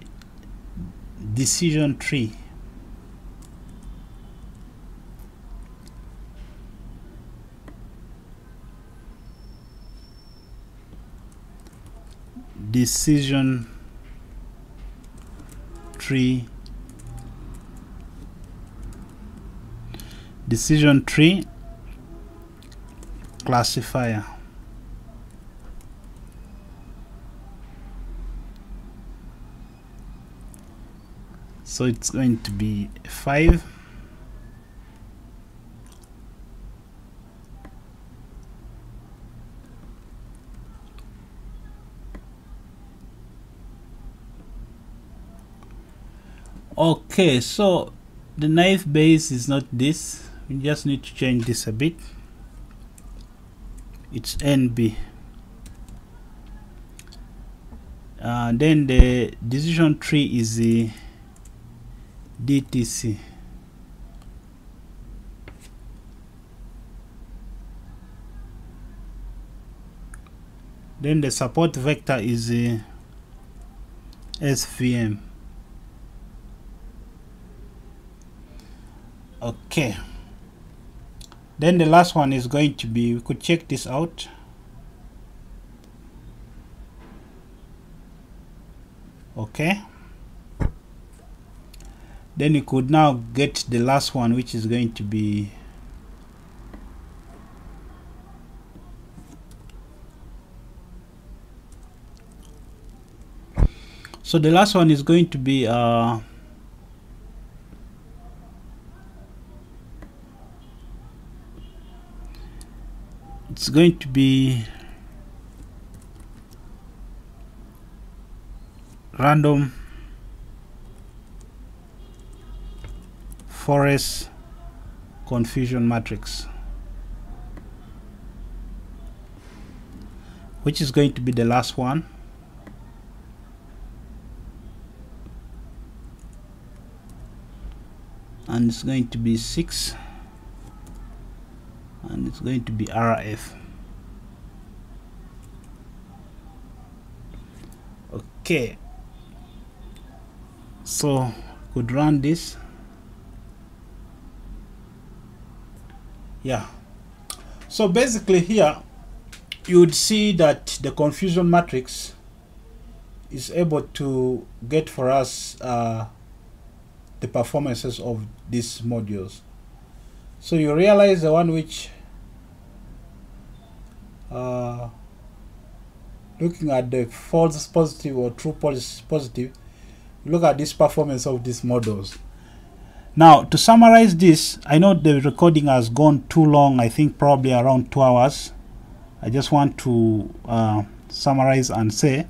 decision tree. Decision tree decision tree classifier. So it's going to be 5 okay so the naive Bayes is not this we just need to change this a bit. It's NB uh, then the decision tree is the DTC then the support vector is the SVM okay then the last one is going to be we could check this out. Okay. Then you could now get the last one which is going to be so the last one is going to be uh, it's going to be random forest confusion matrix which is going to be the last one. And it's going to be 6 and it's going to be RF okay. So could run this. Yeah. So basically here you would see that the confusion matrix is able to get for us uh, the performances of these modules. So you realize the one which uh, looking at the false positive or true positive look at this performance of these models. Now to summarize this i know the recording has gone too long i think probably around two hours. I just want to uh, summarize and say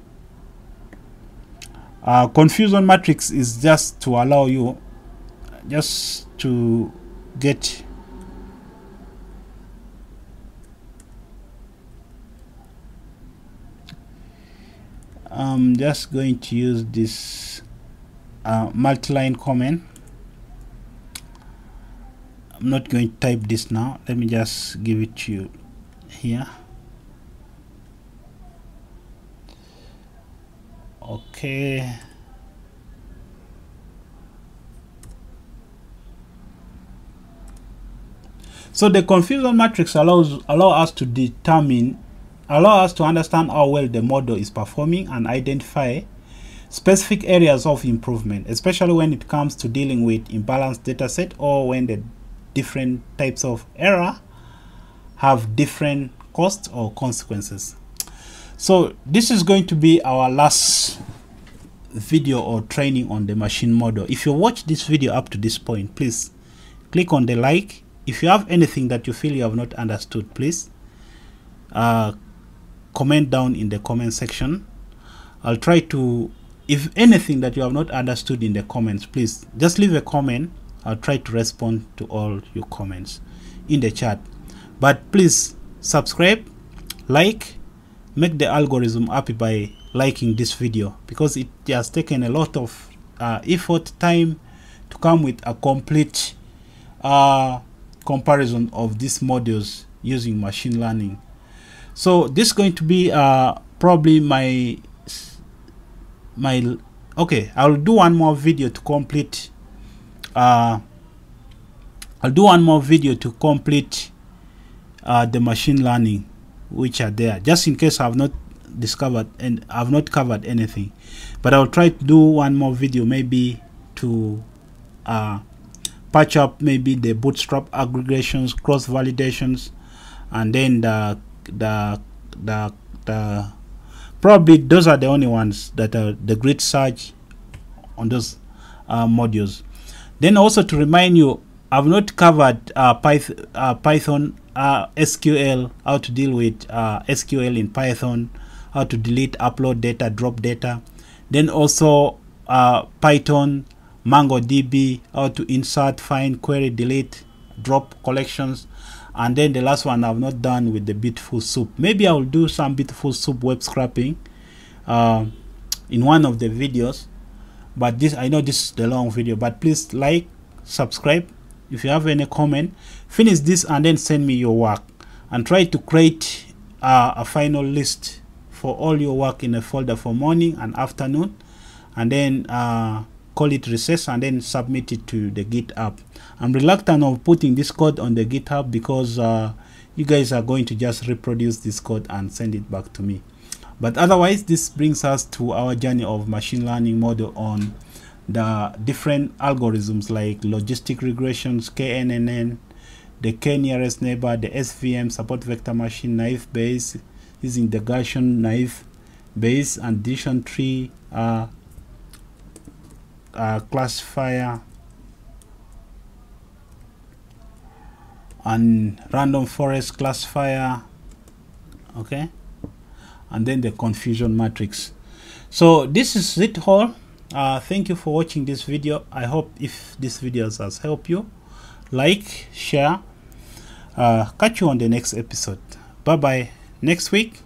uh, confusion matrix is just to allow you just to get I'm just going to use this uh, multi-line comment. I'm not going to type this now. Let me just give it to you here. Okay. So the confusion matrix allows allow us to determine allow us to understand how well the model is performing and identify specific areas of improvement, especially when it comes to dealing with imbalanced dataset or when the different types of error have different costs or consequences. So this is going to be our last video or training on the machine model. If you watch this video up to this point, please click on the like. If you have anything that you feel you have not understood, please uh, comment down in the comment section. I'll try to if anything that you have not understood in the comments please just leave a comment. I'll try to respond to all your comments in the chat. But please subscribe like make the algorithm happy by liking this video because it has taken a lot of uh, effort time to come with a complete uh, comparison of these modules using machine learning so this is going to be uh, probably my my okay i'll do one more video to complete uh i'll do one more video to complete uh the machine learning which are there just in case i've not discovered and i've not covered anything. But i'll try to do one more video maybe to uh patch up maybe the bootstrap aggregations cross validations and then the the the the probably those are the only ones that are the great search on those uh, modules. Then also to remind you I've not covered uh, Python, uh, Python uh, SQL how to deal with uh, SQL in Python how to delete upload data drop data. Then also uh, Python MongoDB how to insert find query delete drop collections and then the last one I've not done with the beautiful soup. Maybe I'll do some beautiful soup web scraping uh, in one of the videos. But this I know this is the long video but please like subscribe. If you have any comment finish this and then send me your work. And try to create uh, a final list for all your work in a folder for morning and afternoon. And then uh, call it recess and then submit it to the github i'm reluctant of putting this code on the github because uh, you guys are going to just reproduce this code and send it back to me. But otherwise this brings us to our journey of machine learning model on the different algorithms like logistic regressions knn the k nearest neighbor the svm support vector machine naive Bayes using the gaussian naive Bayes and decision tree uh, uh, classifier and random forest classifier okay and then the confusion matrix so this is it all uh, thank you for watching this video i hope if this video has helped you like, share. Uh, catch you on the next episode. Bye bye. Next week,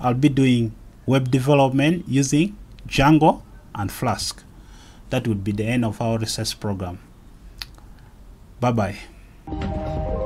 I'll be doing web development using Django and Flask. That would be the end of our research program. Bye bye. Thank you.